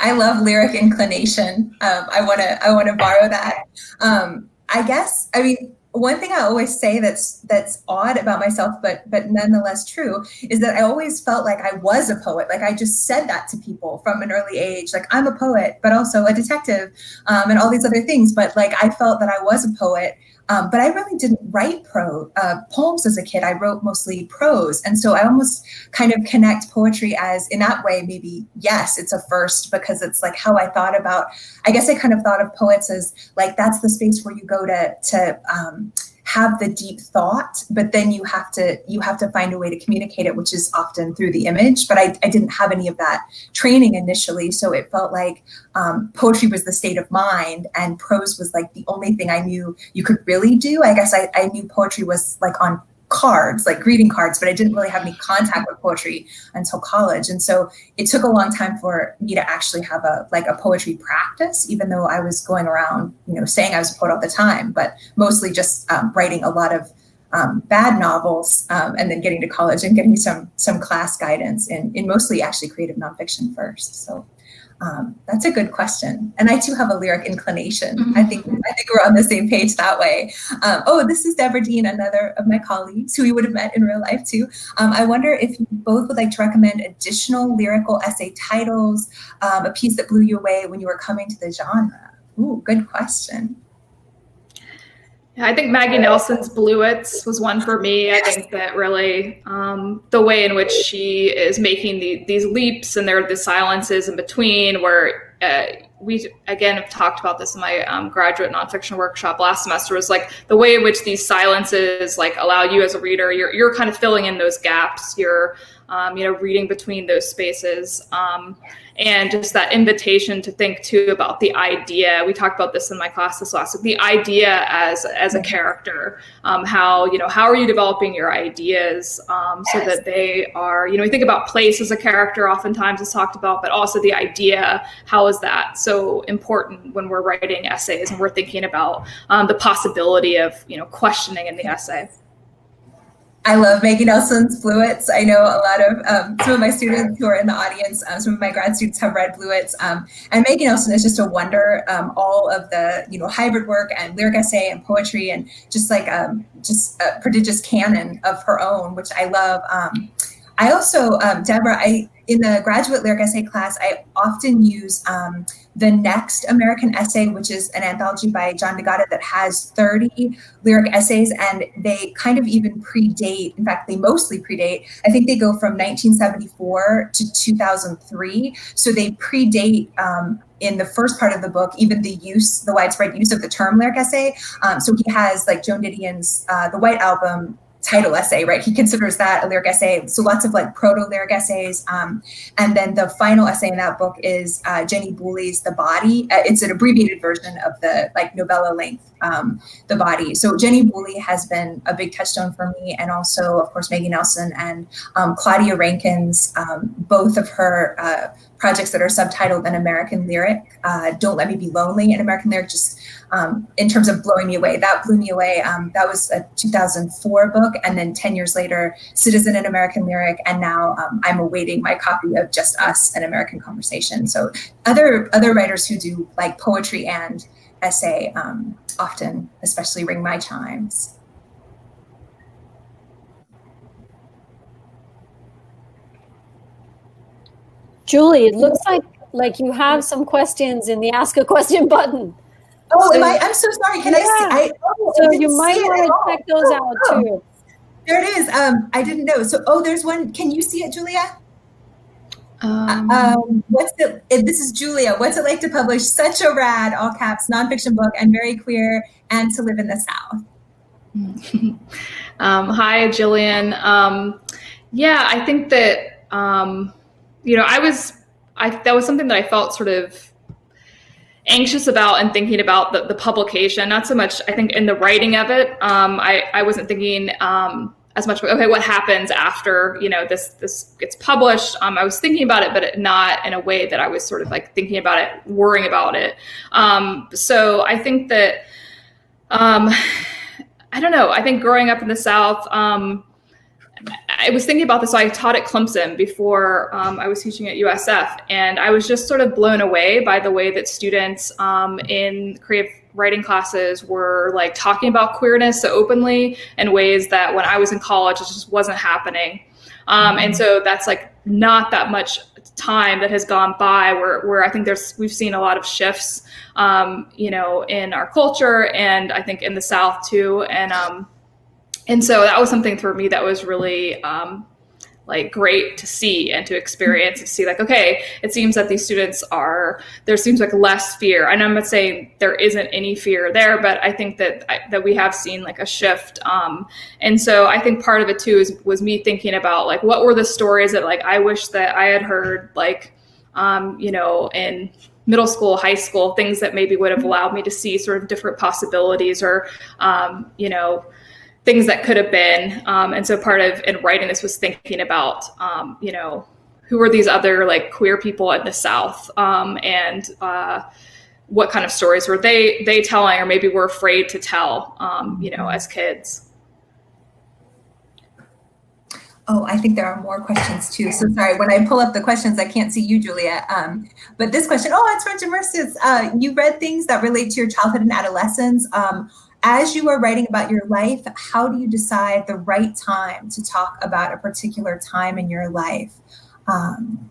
I love lyric inclination. Um, I want to I want to borrow that. Um, I guess I mean one thing I always say that's that's odd about myself, but but nonetheless true, is that I always felt like I was a poet. Like I just said that to people from an early age. Like I'm a poet, but also a detective, um, and all these other things. But like I felt that I was a poet, um, but I really didn't write pro uh, poems as a kid. I wrote mostly prose, and so I almost kind of connect poetry as, in that way, maybe yes, it's a first because it's like how I thought about. I guess I kind of thought of poets as like that's the space where you go to to um, have the deep thought but then you have to you have to find a way to communicate it which is often through the image but i, I didn't have any of that training initially. So it felt like um, poetry was the state of mind and prose was like the only thing i knew you could really do. I guess i, I knew poetry was like on cards, like greeting cards, but I didn't really have any contact with poetry until college. And so it took a long time for me to actually have a like a poetry practice, even though I was going around, you know, saying I was a poet all the time, but mostly just um, writing a lot of um, bad novels um, and then getting to college and getting some some class guidance in, in mostly actually creative nonfiction first. So um, that's a good question, and I too have a lyric inclination. Mm-hmm. I think I think we're on the same page that way. Um, oh, this is Deborah Dean, another of my colleagues who we would have met in real life too. Um, I wonder if you both would like to recommend additional lyrical essay titles, um, a piece that blew you away when you were coming to the genre. Ooh, good question. I think Maggie Nelson's Bluets was one for me. I think that really um, the way in which she is making the, these leaps and there are the silences in between where uh, we again have talked about this in my um, graduate nonfiction workshop last semester was like the way in which these silences like allow you as a reader you're, you're kind of filling in those gaps you're um, you know reading between those spaces um, and just that invitation to think too about the idea we talked about this in my class this last week the idea as as a character um, how you know how are you developing your ideas um, so that they are you know we think about place as a character oftentimes is talked about but also the idea how is that so important when we're writing essays and we're thinking about um, the possibility of you know questioning in the essay I love Maggie Nelson's Bluets. I know a lot of um, some of my students who are in the audience, uh, some of my grad students have read Bluets. Um, and Maggie Nelson is just a wonder. Um, all of the you know hybrid work and lyric essay and poetry and just like um, just a prodigious canon of her own, which I love. Um, I also, um, Deborah, I in the graduate lyric essay class, I often use um, the next American essay, which is an anthology by John D'Agata that has 30 lyric essays, and they kind of even predate. In fact, they mostly predate. I think they go from 1974 to 2003, so they predate. Um, in the first part of the book, even the use, the widespread use of the term lyric essay. Um, so he has like Joan Didion's uh, The White Album title essay, right? He considers that a lyric essay. So lots of like proto lyric essays. Um, and then the final essay in that book is uh, Jenny Boully's The Body. Uh, it's an abbreviated version of the like novella length, um, The Body. So Jenny Boully has been a big touchstone for me. And also, of course, Maggie Nelson and um, Claudia Rankine's, um, both of her uh, projects that are subtitled An American Lyric. Uh, Don't Let Me Be Lonely, An American Lyric, just um, in terms of blowing me away. That blew me away. Um, that was a 2004 book. And then 10 years later, Citizen An American Lyric. And now um, I'm awaiting my copy of Just Us, An American Conversation. So other, other writers who do like poetry and essay um, often, especially ring my chimes. Julie, it looks like like you have some questions in the ask a question button. Oh, so, am I? I'm so sorry. Can yeah. I see? I, oh, so I you might want to check those out oh, too. There it is. Um, I didn't know. So, oh, there's one. Can you see it, Julia? Um, um, what's the? This is Julia. What's it like to publish such a rad, all caps, nonfiction book and very queer, and to live in the South? um, hi, Jillian. Um, yeah, I think that um, you know, I was, I that was something that I felt sort of anxious about and thinking about the, the publication not so much i think in the writing of it. Um, I, I wasn't thinking um, as much okay what happens after you know this this gets published? Um, i was thinking about it but it not in a way that i was sort of like thinking about it worrying about it. Um, so i think that um, i don't know. I think growing up in the south um, I was thinking about this. So I taught at Clemson before um, I was teaching at USF, and I was just sort of blown away by the way that students um, in creative writing classes were like talking about queerness so openly in ways that when I was in college, it just wasn't happening. Um, and so that's like not that much time that has gone by where, where I think there's we've seen a lot of shifts, um, you know, in our culture and I think in the South too. And um, and so that was something for me that was really um, like great to see and to experience and see like okay it seems that these students are there seems like less fear. And i'm not saying there isn't any fear there but i think that that we have seen like a shift um, and so i think part of it too is was me thinking about like what were the stories that like i wish that i had heard like um, you know in middle school, high school, things that maybe would have allowed me to see sort of different possibilities or, um, you know, things that could have been. Um, and so part of in writing this was thinking about, um, you know, who are these other like queer people in the South, um, and uh, what kind of stories were they they telling, or maybe we're afraid to tell, um, you know, as kids. Oh, I think there are more questions too. So sorry, when I pull up the questions, I can't see you, Julia. Um, but this question, oh, it's from Jamersis. Uh, you read things that relate to your childhood and adolescence. Um, as you are writing about your life, how do you decide the right time to talk about a particular time in your life? Um,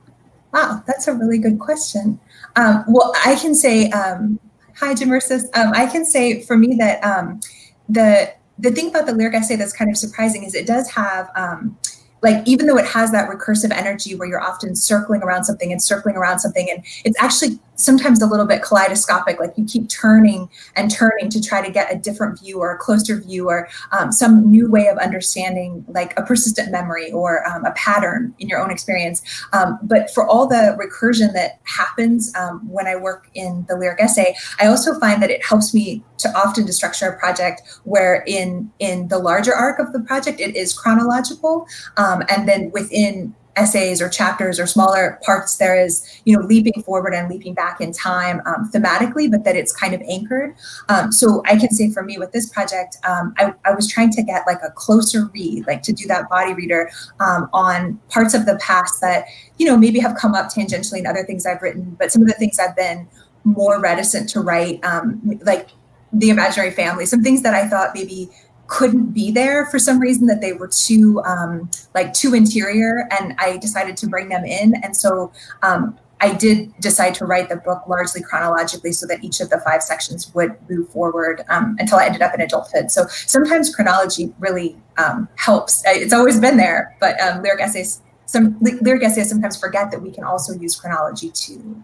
wow, that's a really good question. Um, well, I can say, um, hi, Jamersis. Um, I can say for me that um, the the thing about the lyric essay that's kind of surprising is it does have um, like even though it has that recursive energy where you're often circling around something and circling around something and it's actually sometimes a little bit kaleidoscopic like you keep turning and turning to try to get a different view or a closer view or um, some new way of understanding like a persistent memory or um, a pattern in your own experience. Um, but for all the recursion that happens um, when i work in the lyric essay i also find that it helps me to often to structure a project where in in the larger arc of the project it is chronological um, and then within essays or chapters or smaller parts there is you know leaping forward and leaping back in time um, thematically but that it's kind of anchored. Um, so i can say for me with this project um, I, I, was trying to get like a closer read like to do that body reader um, on parts of the past that you know maybe have come up tangentially in other things i've written but some of the things i've been more reticent to write um, like the imaginary family, some things that I thought maybe couldn't be there for some reason that they were too um, like too interior and I decided to bring them in. And so um, I did decide to write the book largely chronologically so that each of the five sections would move forward um, until I ended up in adulthood. So sometimes chronology really um, helps. It's always been there, but um, lyric essays, some lyric essays sometimes forget that we can also use chronology too.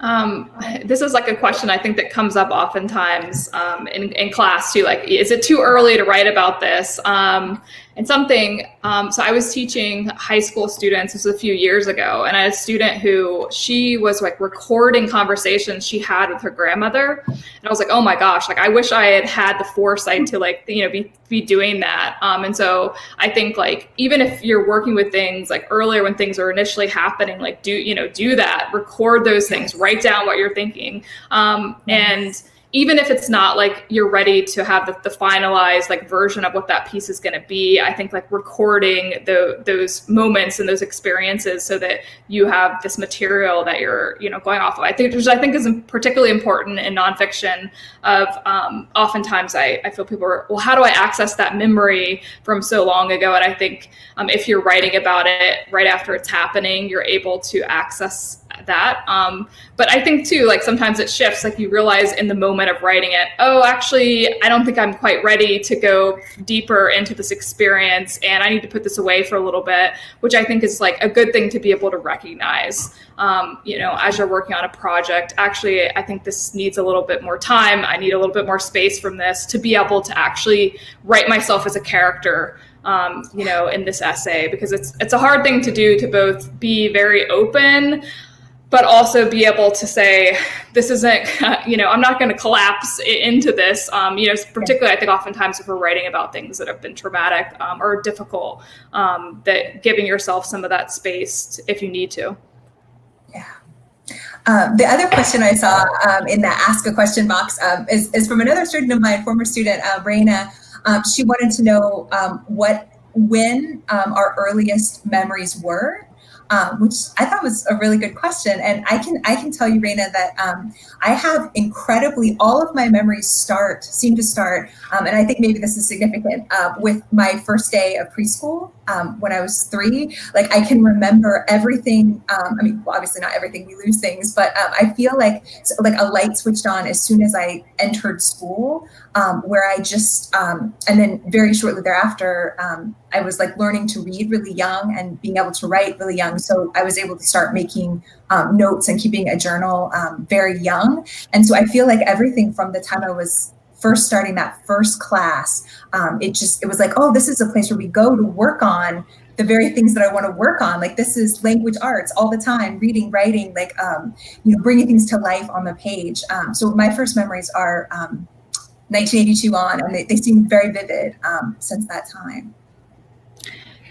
Um, this is like a question I think that comes up oftentimes um, in, in class too. Like, is it too early to write about this? Um, and something, um, so I was teaching high school students, this was a few years ago, and I had a student who she was like recording conversations she had with her grandmother. And I was like, oh my gosh, like I wish I had had the foresight to like, you know, be, be doing that. Um, and so I think like, even if you're working with things like earlier when things are initially happening, like do, you know, do that, record those things, write down what you're thinking. Um, and, even if it's not like you're ready to have the, the finalized like version of what that piece is going to be i think like recording the, those moments and those experiences so that you have this material that you're you know going off of. I think which i think is particularly important in nonfiction of um, oftentimes I, I feel people are well how do i access that memory from so long ago? And i think um, if you're writing about it right after it's happening you're able to access that. Um, but I think too, like sometimes it shifts. Like you realize in the moment of writing it, oh, actually, I don't think I'm quite ready to go deeper into this experience, and I need to put this away for a little bit. Which I think is like a good thing to be able to recognize. Um, you know, as you're working on a project, actually, I think this needs a little bit more time. I need a little bit more space from this to be able to actually write myself as a character um, you know, in this essay because it's it's a hard thing to do to both be very open but also be able to say this isn't you know i'm not going to collapse into this um, you know particularly i think oftentimes if we're writing about things that have been traumatic um, or difficult um, that giving yourself some of that space if you need to yeah um, the other question I saw um, in the ask a question box um, is, is from another student of mine, former student, uh, Raina. Um, she wanted to know um, what when um, our earliest memories were um, which I thought was a really good question. And I can I can tell you, Raina, that um, I have incredibly all of my memories start seem to start, um, and I think maybe this is significant uh, with my first day of preschool um, when I was three. Like I can remember everything. Um, I mean, well, obviously not everything. We lose things, but um, I feel like like a light switched on as soon as I entered school, where I just and then very shortly thereafter. I was like learning to read really young and being able to write really young. So I was able to start making um, notes and keeping a journal um, very young. And so I feel like everything from the time I was first starting that first class, um, it just, it was like, oh, this is a place where we go to work on the very things that I want to work on. Like this is language arts all the time, reading, writing, like, um, you know, bringing things to life on the page. Um, so my first memories are 1982 um, on, and they, they seem very vivid since that time.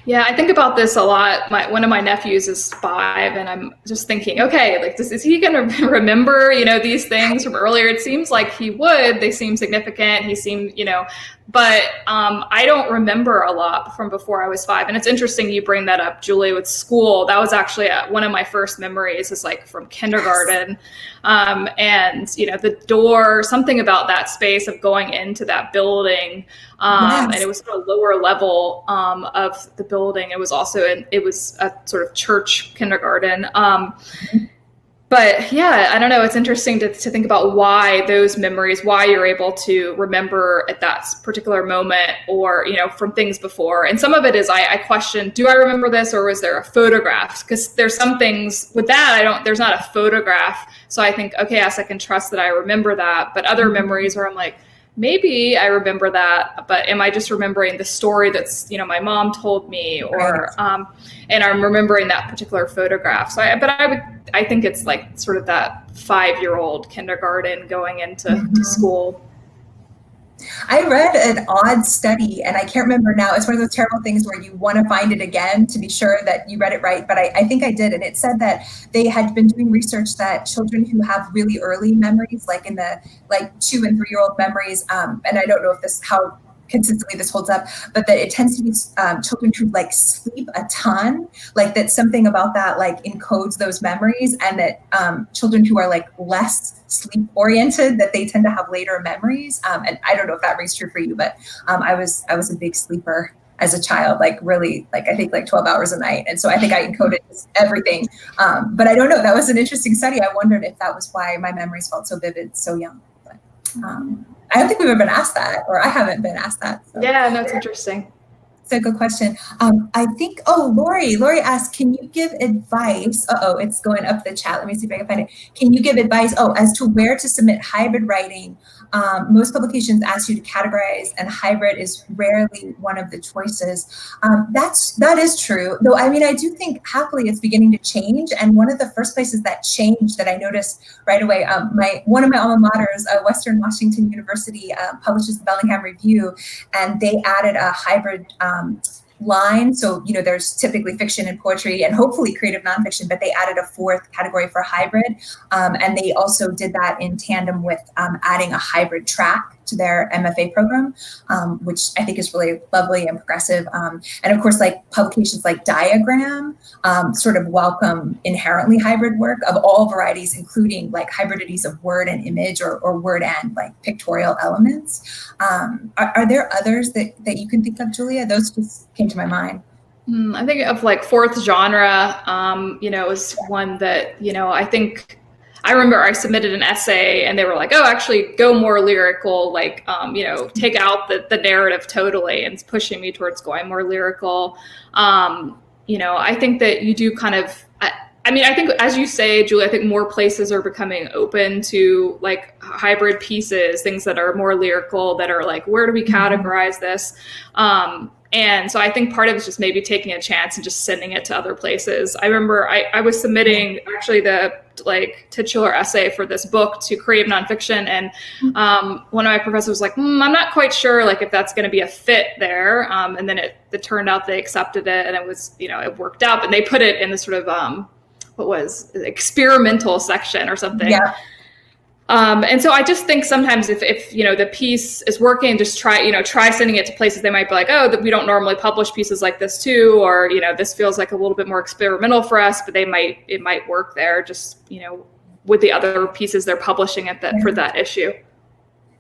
Yeah, I think about this a lot. My one of my nephews is five, and I'm just thinking, okay, like, this, is he going to remember, you know, these things from earlier? It seems like he would. They seem significant. He seemed, you know, but um, I don't remember a lot from before I was five. And it's interesting you bring that up, Julie, with school. That was actually a, uh, one of my first memories is like from kindergarten. Um, and, you know, the door, something about that space of going into that building. Um, yes. And it was sort of lower level um, of the building. It was also, in, it was a sort of church kindergarten. But yeah, I don't know. It's interesting to, to think about why those memories, why you're able to remember at that particular moment or, you know, from things before. And some of it is I, I question, do I remember this or was there a photograph? Because there's some things with that, I don't, there's not a photograph. So I think, okay, yes, I can trust that I remember that. But other mm-hmm. memories where I'm like, maybe I remember that, but am I just remembering the story that's, you know, my mom told me or, right. um, and I'm remembering that particular photograph. So I, but I would, I think it's like sort of that five year old kindergarten going into mm-hmm. school. I read an odd study, and I can't remember now. It's one of those terrible things where you want to find it again to be sure that you read it right. But I, I, think I did. And it said that they had been doing research that children who have really early memories, like in the like two and three year old memories, um, and I don't know if this how consistently this holds up, but that it tends to be um, children who like sleep a ton, like that something about that like encodes those memories, and that um, children who are like less sleep oriented that they tend to have later memories. Um, and I don't know if that rings true for you, but um, I was I was a big sleeper as a child, like really, like I think like 12 hours a night. And so I think I encoded everything. Um, but I don't know. That was an interesting study. I wondered if that was why my memories felt so vivid so young. But, um, I don't think we've ever been asked that, or I haven't been asked that. So. Yeah, that's interesting. It's a good question. Um, I think, oh, Lori, Lori asked, can you give advice? Uh oh, it's going up the chat. Let me see if I can find it. Can you give advice, oh, as to where to submit hybrid writing um, most publications ask you to categorize, and hybrid is rarely one of the choices. Um, that's that is true, though. I mean, I do think happily it's beginning to change. And one of the first places that changed that I noticed right away, um, my one of my alma maters, uh, Western Washington University, uh, publishes the Bellingham Review, and they added a hybrid um, line. So, you know, there's typically fiction and poetry and hopefully creative nonfiction, but they added a fourth category for hybrid. Um, and they also did that in tandem with um, adding a hybrid track to their MFA program, um, which I think is really lovely and progressive. Um, and of course, like publications like Diagram um, sort of welcome inherently hybrid work of all varieties, including like hybridities of word and image or, or word and like pictorial elements. Um, are, are, there others that, that you can think of, Julia? Those just came to my mind. Mm, I think of like fourth genre, um, you know, is one that, you know, I think I remember I submitted an essay and they were like, oh, actually go more lyrical, like, um, you know, take out the, the narrative totally and it's pushing me towards going more lyrical. Um, you know, I think that you do kind of, I, mean, I think as you say, Julie, I think more places are becoming open to like hybrid pieces, things that are more lyrical, that are like, where do we mm-hmm. categorize this? Um, and so I think part of it's just maybe taking a chance and just sending it to other places. I remember I, I was submitting actually the like titular essay for this book to creative nonfiction, and mm-hmm. um, one of my professors was like, mm, "I'm not quite sure like if that's going to be a fit there." Um, and then it, it turned out they accepted it, and it was you know it worked out, but they put it in the sort of um, what was experimental section or something. Yeah. Um, and so I just think sometimes if, if you know the piece is working, just try you know try sending it to places they might be like, oh, that we don't normally publish pieces like this too, or you know this feels like a little bit more experimental for us, but they might it might work there. Just you know with the other pieces they're publishing at that yeah. for that issue.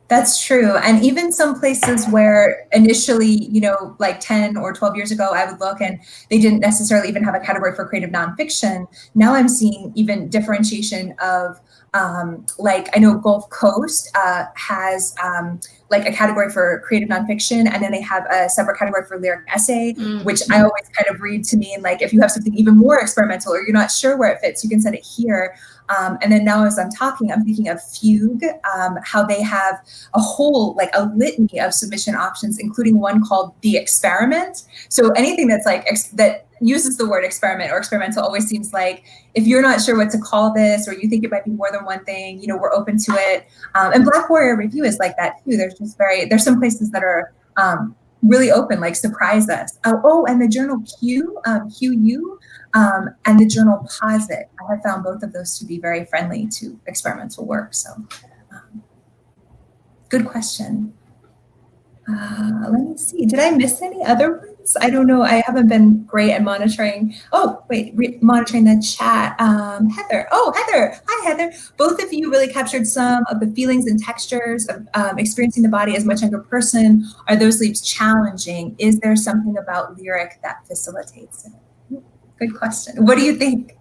That's true. And even some places where initially, you know, like 10 or 12 years ago, I would look and they didn't necessarily even have a category for creative nonfiction. Now I'm seeing even differentiation of um, like I know Gulf Coast uh, has um, like a category for creative nonfiction, and then they have a separate category for lyric essay, mm-hmm. which I always kind of read to mean like if you have something even more experimental or you're not sure where it fits, you can send it here. Um, and then now, as I'm talking, I'm thinking of Fugue, um, how they have a whole, like a litany of submission options, including one called The Experiment. So anything that's like ex- that uses the word experiment or experimental always seems like if you're not sure what to call this or you think it might be more than one thing, you know, we're open to it. Um, and Black Warrior Review is like that too. There's just very, there's some places that are um, really open, like surprise us. Oh, oh and the journal Q, um, QU, um, and the journal Posit. I have found both of those to be very friendly to experimental work. So, um, good question. Uh, let me see. Did I miss any other ones? I don't know. I haven't been great at monitoring. Oh, wait, monitoring the chat. Um, Heather. Oh, Heather. Hi, Heather. Both of you really captured some of the feelings and textures of um, experiencing the body as much younger person. Are those leaps challenging? Is there something about lyric that facilitates it? Good question. What do you think?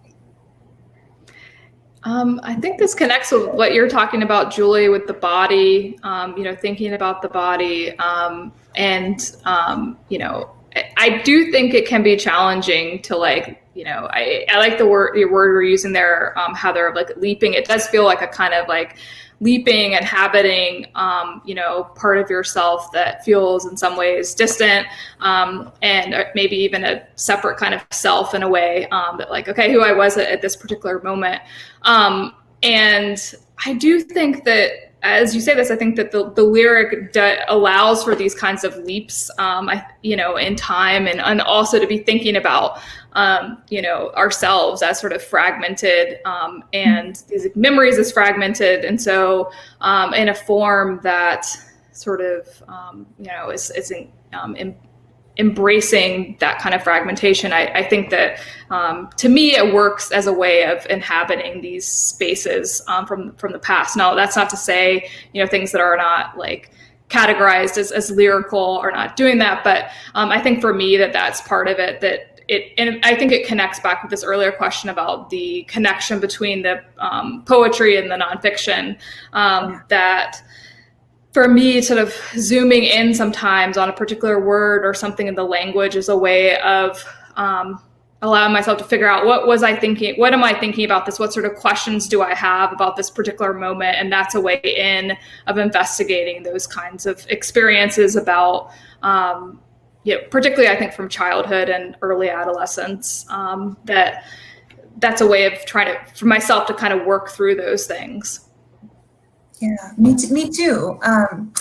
Um, I think this connects with what you're talking about, Julie, with the body. Um, you know, thinking about the body, um, and um, you know, I do think it can be challenging to like, you know, I, I like the word the word we're using there, um, how they're like leaping. It does feel like a kind of like leaping, and inhabiting, um, you know, part of yourself that feels in some ways distant, um, and uh, maybe even a separate kind of self in a way um, that, like, okay, who I was at, at this particular moment. Um, and I do think that as you say this, I think that the, the lyric de- allows for these kinds of leaps, um, I, you know, in time and, and also to be thinking about, um, you know, ourselves as sort of fragmented um, and these memories as fragmented. And so um, in a form that sort of, um, you know, is, is um, in, embracing that kind of fragmentation, I, I think that um, to me it works as a way of inhabiting these spaces um, from from the past. Now, that's not to say you know things that are not like categorized as, as lyrical are not doing that, but um, I think for me that that's part of it. That it and I think it connects back with this earlier question about the connection between the um, poetry and the nonfiction. Um, that for me, sort of zooming in sometimes on a particular word or something in the language is a way of um, allowing myself to figure out what was I thinking, what am I thinking about this, what sort of questions do I have about this particular moment, and that's a way in of investigating those kinds of experiences about. Um, you know, particularly I think from childhood and early adolescence, um, that that's a way of trying to for myself to kind of work through those things. Yeah, me, t- me too. Um,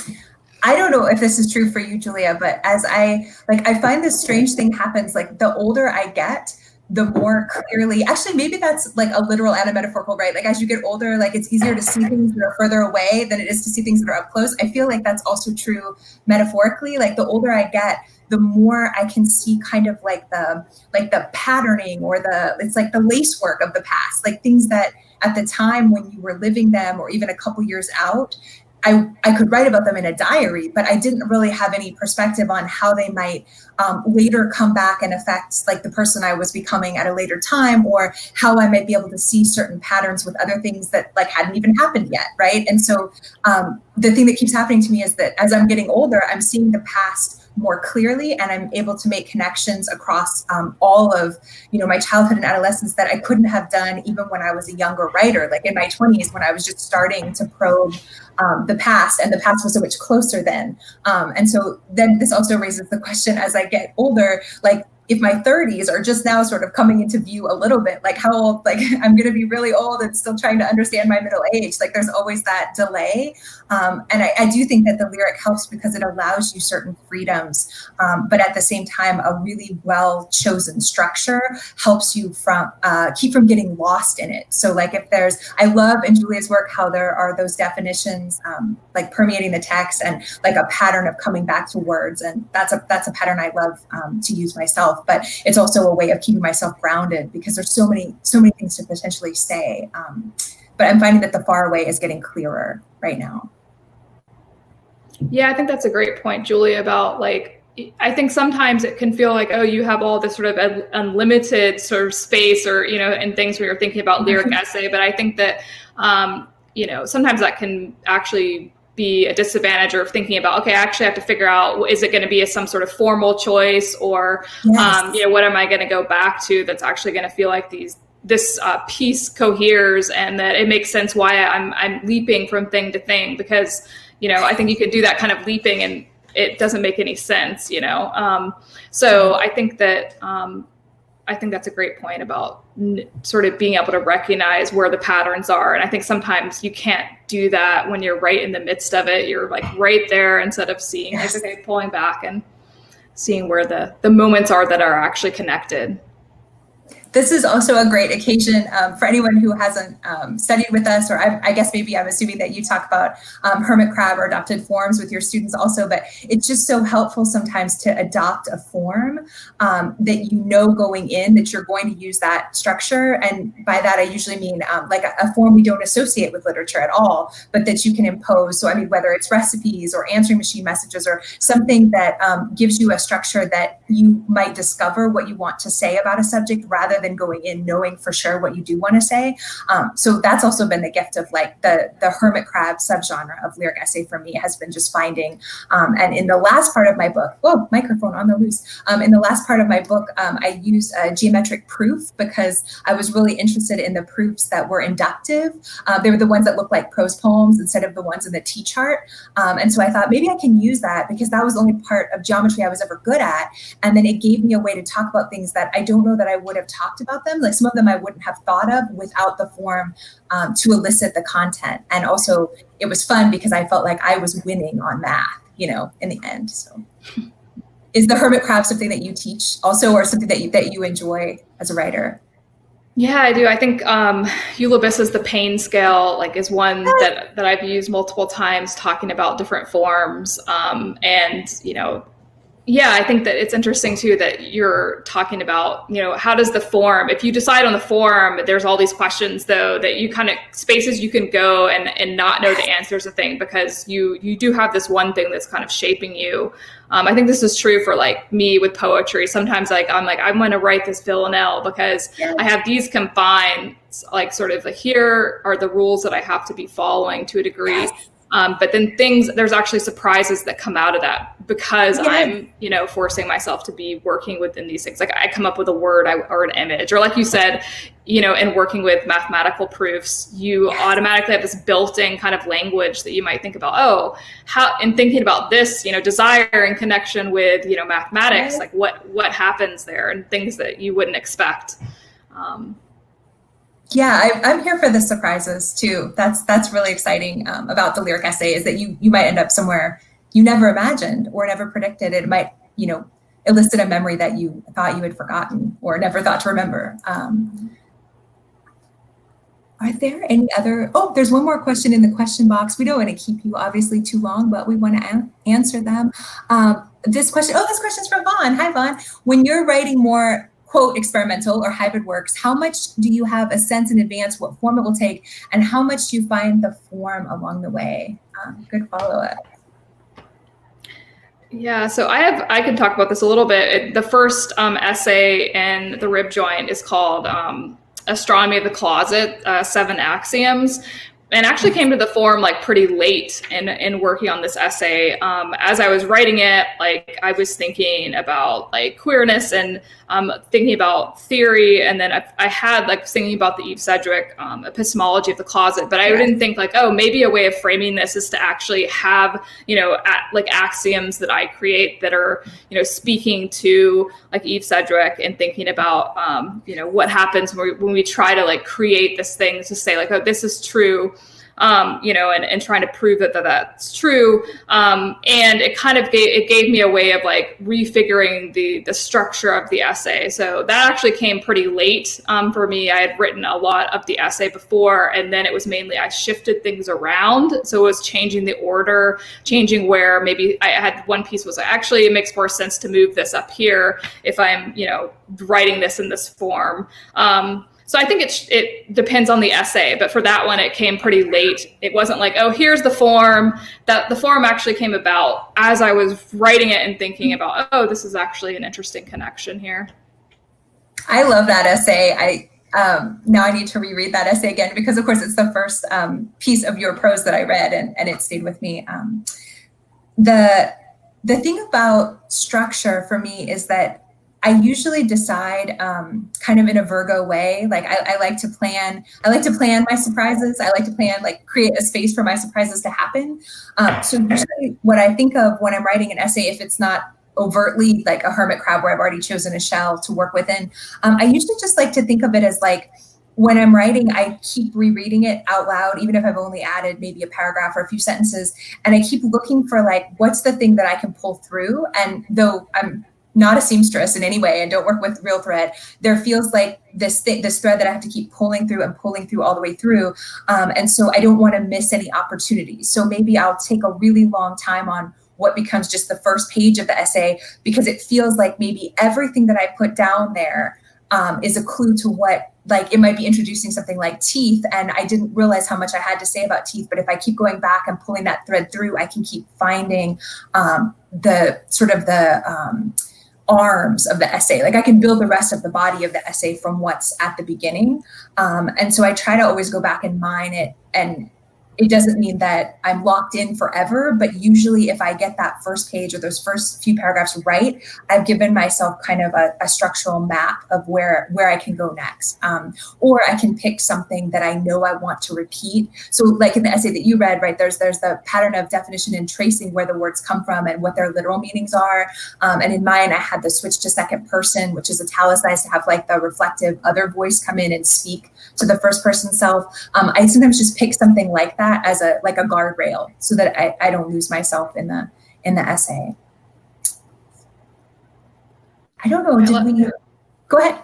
I don't know if this is true for you, Julia, but as I like, I find this strange thing happens. Like the older I get, the more clearly, actually, maybe that's like a literal and a metaphorical, right? Like as you get older, like it's easier to see things that are further away than it is to see things that are up close. I feel like that's also true metaphorically. Like the older I get, the more I can see kind of like the like the patterning or the it's like the lace work of the past, like things that at the time when you were living them or even a couple years out I, I could write about them in a diary, but I didn't really have any perspective on how they might um, later come back and affect like the person I was becoming at a later time, or how I might be able to see certain patterns with other things that like hadn't even happened yet, right? And so um, the thing that keeps happening to me is that as I'm getting older, I'm seeing the past more clearly and i'm able to make connections across um, all of you know my childhood and adolescence that i couldn't have done even when i was a younger writer. Like in my 20s when i was just starting to probe um, the past and the past was so much closer then. Um, and so then this also raises the question as i get older like if my 30s are just now sort of coming into view a little bit like how old like i'm going to be really old and still trying to understand my middle age like there's always that delay. Um, and I, I, do think that the lyric helps because it allows you certain freedoms um, but at the same time a really well chosen structure helps you from uh, keep from getting lost in it. So like if there's i love in julia's work how there are those definitions um, like permeating the text and like a pattern of coming back to words and that's a that's a pattern i love um, to use myself myself, but it's also a way of keeping myself grounded because there's so many so many things to potentially say. Um, but I'm finding that the far away is getting clearer right now. Yeah, I think that's a great point, Julia, about like I think sometimes it can feel like, oh, you have all this sort of unlimited sort of space or, you know, and things where you're thinking about lyric essay. But I think that, um, you know, sometimes that can actually be a disadvantage or thinking about okay i actually have to figure out is it going to be a, some sort of formal choice or yes. um, you know what am i going to go back to that's actually going to feel like these this uh, piece coheres and that it makes sense why i'm i'm leaping from thing to thing because you know i think you could do that kind of leaping and it doesn't make any sense you know um, so i think that um, I think that's a great point about sort of being able to recognize where the patterns are. And I think sometimes you can't do that when you're right in the midst of it. You're like right there instead of seeing, yes. okay, pulling back and seeing where the, the moments are that are actually connected this is also a great occasion um, for anyone who hasn't um, studied with us, or I, I, guess maybe I'm assuming that you talk about um, hermit crab or adopted forms with your students also, but it's just so helpful sometimes to adopt a form um, that you know going in that you're going to use that structure. And by that, I usually mean um, like a, a, form we don't associate with literature at all, but that you can impose. So, I mean, whether it's recipes or answering machine messages or something that gives you a structure that you might discover what you want to say about a subject rather than going in knowing for sure what you do want to say. Um, so that's also been the gift of like the the hermit crab subgenre of lyric essay for me has been just finding. Um, and in the last part of my book, whoa, microphone on the loose. Um, in the last part of my book, um, I used a geometric proof because I was really interested in the proofs that were inductive. Uh, they were the ones that looked like prose poems instead of the ones in the T chart. Um, and so I thought maybe I can use that because that was the only part of geometry I was ever good at. And then it gave me a way to talk about things that I don't know that I would have talked talked about them. Like some of them I wouldn't have thought of without the form um, to elicit the content. And also, it was fun because I felt like I was winning on math, you know, in the end. So, is the hermit crab something that you teach also, or something that you that you enjoy as a writer? Yeah, I do. I think um, Eula Biss's the pain scale like is one that that I've used multiple times, talking about different forms, um, and you know yeah, I think that it's interesting too that you're talking about, you know, how does the form, if you decide on the form, there's all these questions though that you kind of spaces you can go and and not know the answers to thing because you you do have this one thing that's kind of shaping you. Um, I think this is true for like me with poetry. Sometimes like I'm like I'm going to write this villanelle because yes. I have these confined like sort of like here are the rules that I have to be following to a degree. Yes. Um, but then things, there's actually surprises that come out of that because yes. I'm, you know, forcing myself to be working within these things. Like I come up with a word or an image, or like you said, you know, in working with mathematical proofs, you yes. automatically have this built-in kind of language that you might think about. Oh, how in thinking about this, you know, desire in connection with, you know, mathematics, yes. like what what happens there, and things that you wouldn't expect. Um, yeah, I, am here for the surprises too. That's that's really exciting um, about the lyric essay is that you you might end up somewhere you never imagined or never predicted. It might you know elicit a memory that you thought you had forgotten or never thought to remember. Um, are there any other? Oh, there's one more question in the question box. We don't want to keep you obviously too long, but we want to answer them. Um, this question, oh, this question is from Vaughn. Hi, Vaughn. When you're writing more quote experimental or hybrid works, how much do you have a sense in advance what form it will take, and how much do you find the form along the way? Um, good follow up. Yeah, so I have I can talk about this a little bit. It, the first um, essay in the rib joint is called um, "Astronomy of the Closet: uh, Seven Axioms," and actually came to the forum like pretty late in in working on this essay. Um, as I was writing it, like I was thinking about like queerness and um, thinking about theory, and then I, I, had like thinking about the Eve Sedgwick um, epistemology of the closet. But I yeah. didn't think like, oh, maybe a way of framing this is to actually have you know at, like axioms that I create that are you know speaking to like Eve Sedgwick and thinking about um, you know what happens when we, when we try to like create this thing to say like, oh, this is true um, you know, and, and trying to prove that, that that's true. Um, and it kind of gave, it gave me a way of like refiguring the, the structure of the essay. So that actually came pretty late um, for me. I had written a lot of the essay before, and then it was mainly I shifted things around. So it was changing the order, changing where maybe I had one piece was actually it makes more sense to move this up here if I'm, you know, writing this in this form. Um, so I think it it depends on the essay, but for that one, it came pretty late. It wasn't like, oh, here's the form. That the form actually came about as I was writing it and thinking about, oh, this is actually an interesting connection here. I love that essay. I um, now I need to reread that essay again because, of course, it's the first um, piece of your prose that I read, and, and it stayed with me. Um, the the thing about structure for me is that I usually decide um, kind of in a Virgo way. Like I, I, like to plan. I like to plan my surprises. I like to plan, like create a space for my surprises to happen. Um, so usually, what I think of when I'm writing an essay, if it's not overtly like a hermit crab where I've already chosen a shell to work within, um, I usually just like to think of it as like when I'm writing, I keep rereading it out loud, even if I've only added maybe a paragraph or a few sentences. And I keep looking for like, what's the thing that I can pull through? And though I'm not a seamstress in any way and don't work with real thread there feels like this th- this thread that i have to keep pulling through and pulling through all the way through um, and so i don't want to miss any opportunities. So maybe i'll take a really long time on what becomes just the first page of the essay because it feels like maybe everything that i put down there um, is a clue to what like it might be introducing something like teeth and i didn't realize how much i had to say about teeth but if i keep going back and pulling that thread through i can keep finding um, the sort of the um, arms of the essay. Like I can build the rest of the body of the essay from what's at the beginning. Um, and so I try to always go back and mine it and it doesn't mean that I'm locked in forever, but usually if I get that first page or those first few paragraphs right, I've given myself kind of a, a structural map of where where I can go next. Um, or I can pick something that I know I want to repeat. So like in the essay that you read, right, there's there's the pattern of definition and tracing where the words come from and what their literal meanings are. Um, and in mine, I had the switch to second person, which is italicized to have like the reflective other voice come in and speak to the first person self. Um, I sometimes just pick something like that as a like a guardrail so that I, I don't lose myself in the in the essay. I don't know. Did we go ahead?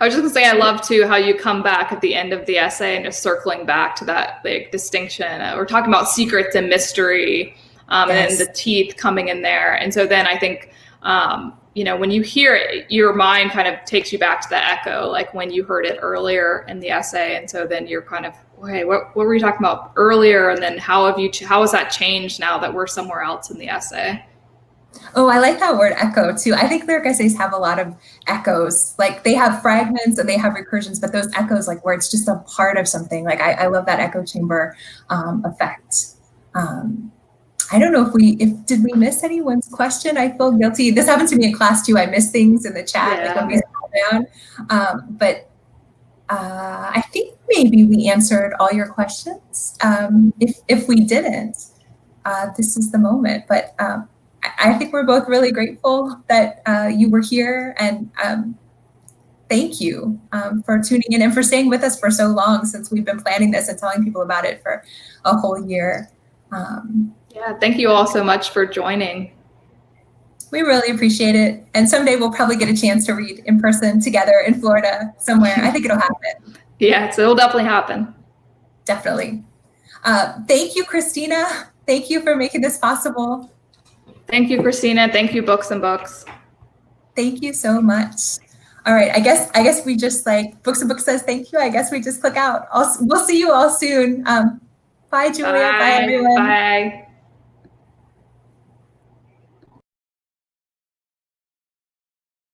I was just gonna say I love too how you come back at the end of the essay and just circling back to that like distinction. Uh, we're talking about secrets and mystery, um, yes. and the teeth coming in there. And so then I think um, you know when you hear it, your mind kind of takes you back to the echo, like when you heard it earlier in the essay. And so then you're kind of hey, what, what were you talking about earlier? And then how have you, how has that changed now that we're somewhere else in the essay? Oh, I like that word echo too. I think lyric essays have a lot of echoes. Like they have fragments and they have recursions, but those echoes, like where it's just a part of something. Like I, I love that echo chamber um, effect. Um, I don't know if we if did we miss anyone's question. I feel guilty. This happens to me in class too. I missed things in the chat yeah. like when we down. Um, but uh, I think maybe we answered all your questions. Um, if, if we didn't, uh, this is the moment. But um, I, I, think we're both really grateful that uh, you were here and um, thank you um, for tuning in and for staying with us for so long since we've been planning this and telling people about it for a whole year. Um, yeah, thank you all so much for joining. We really appreciate it. And someday we'll probably get a chance to read in person together in Florida somewhere. I think it'll happen. Yeah, so it'll definitely happen. Definitely. Uh, thank you, Christina. Thank you for making this possible. Thank you, Christina. Thank you, Books and Books. Thank you so much. All right, I guess I guess we just like Books and Books says thank you. I guess we just click out. I'll, we'll see you all soon. Um, bye, Julia. Bye, bye everyone. Bye.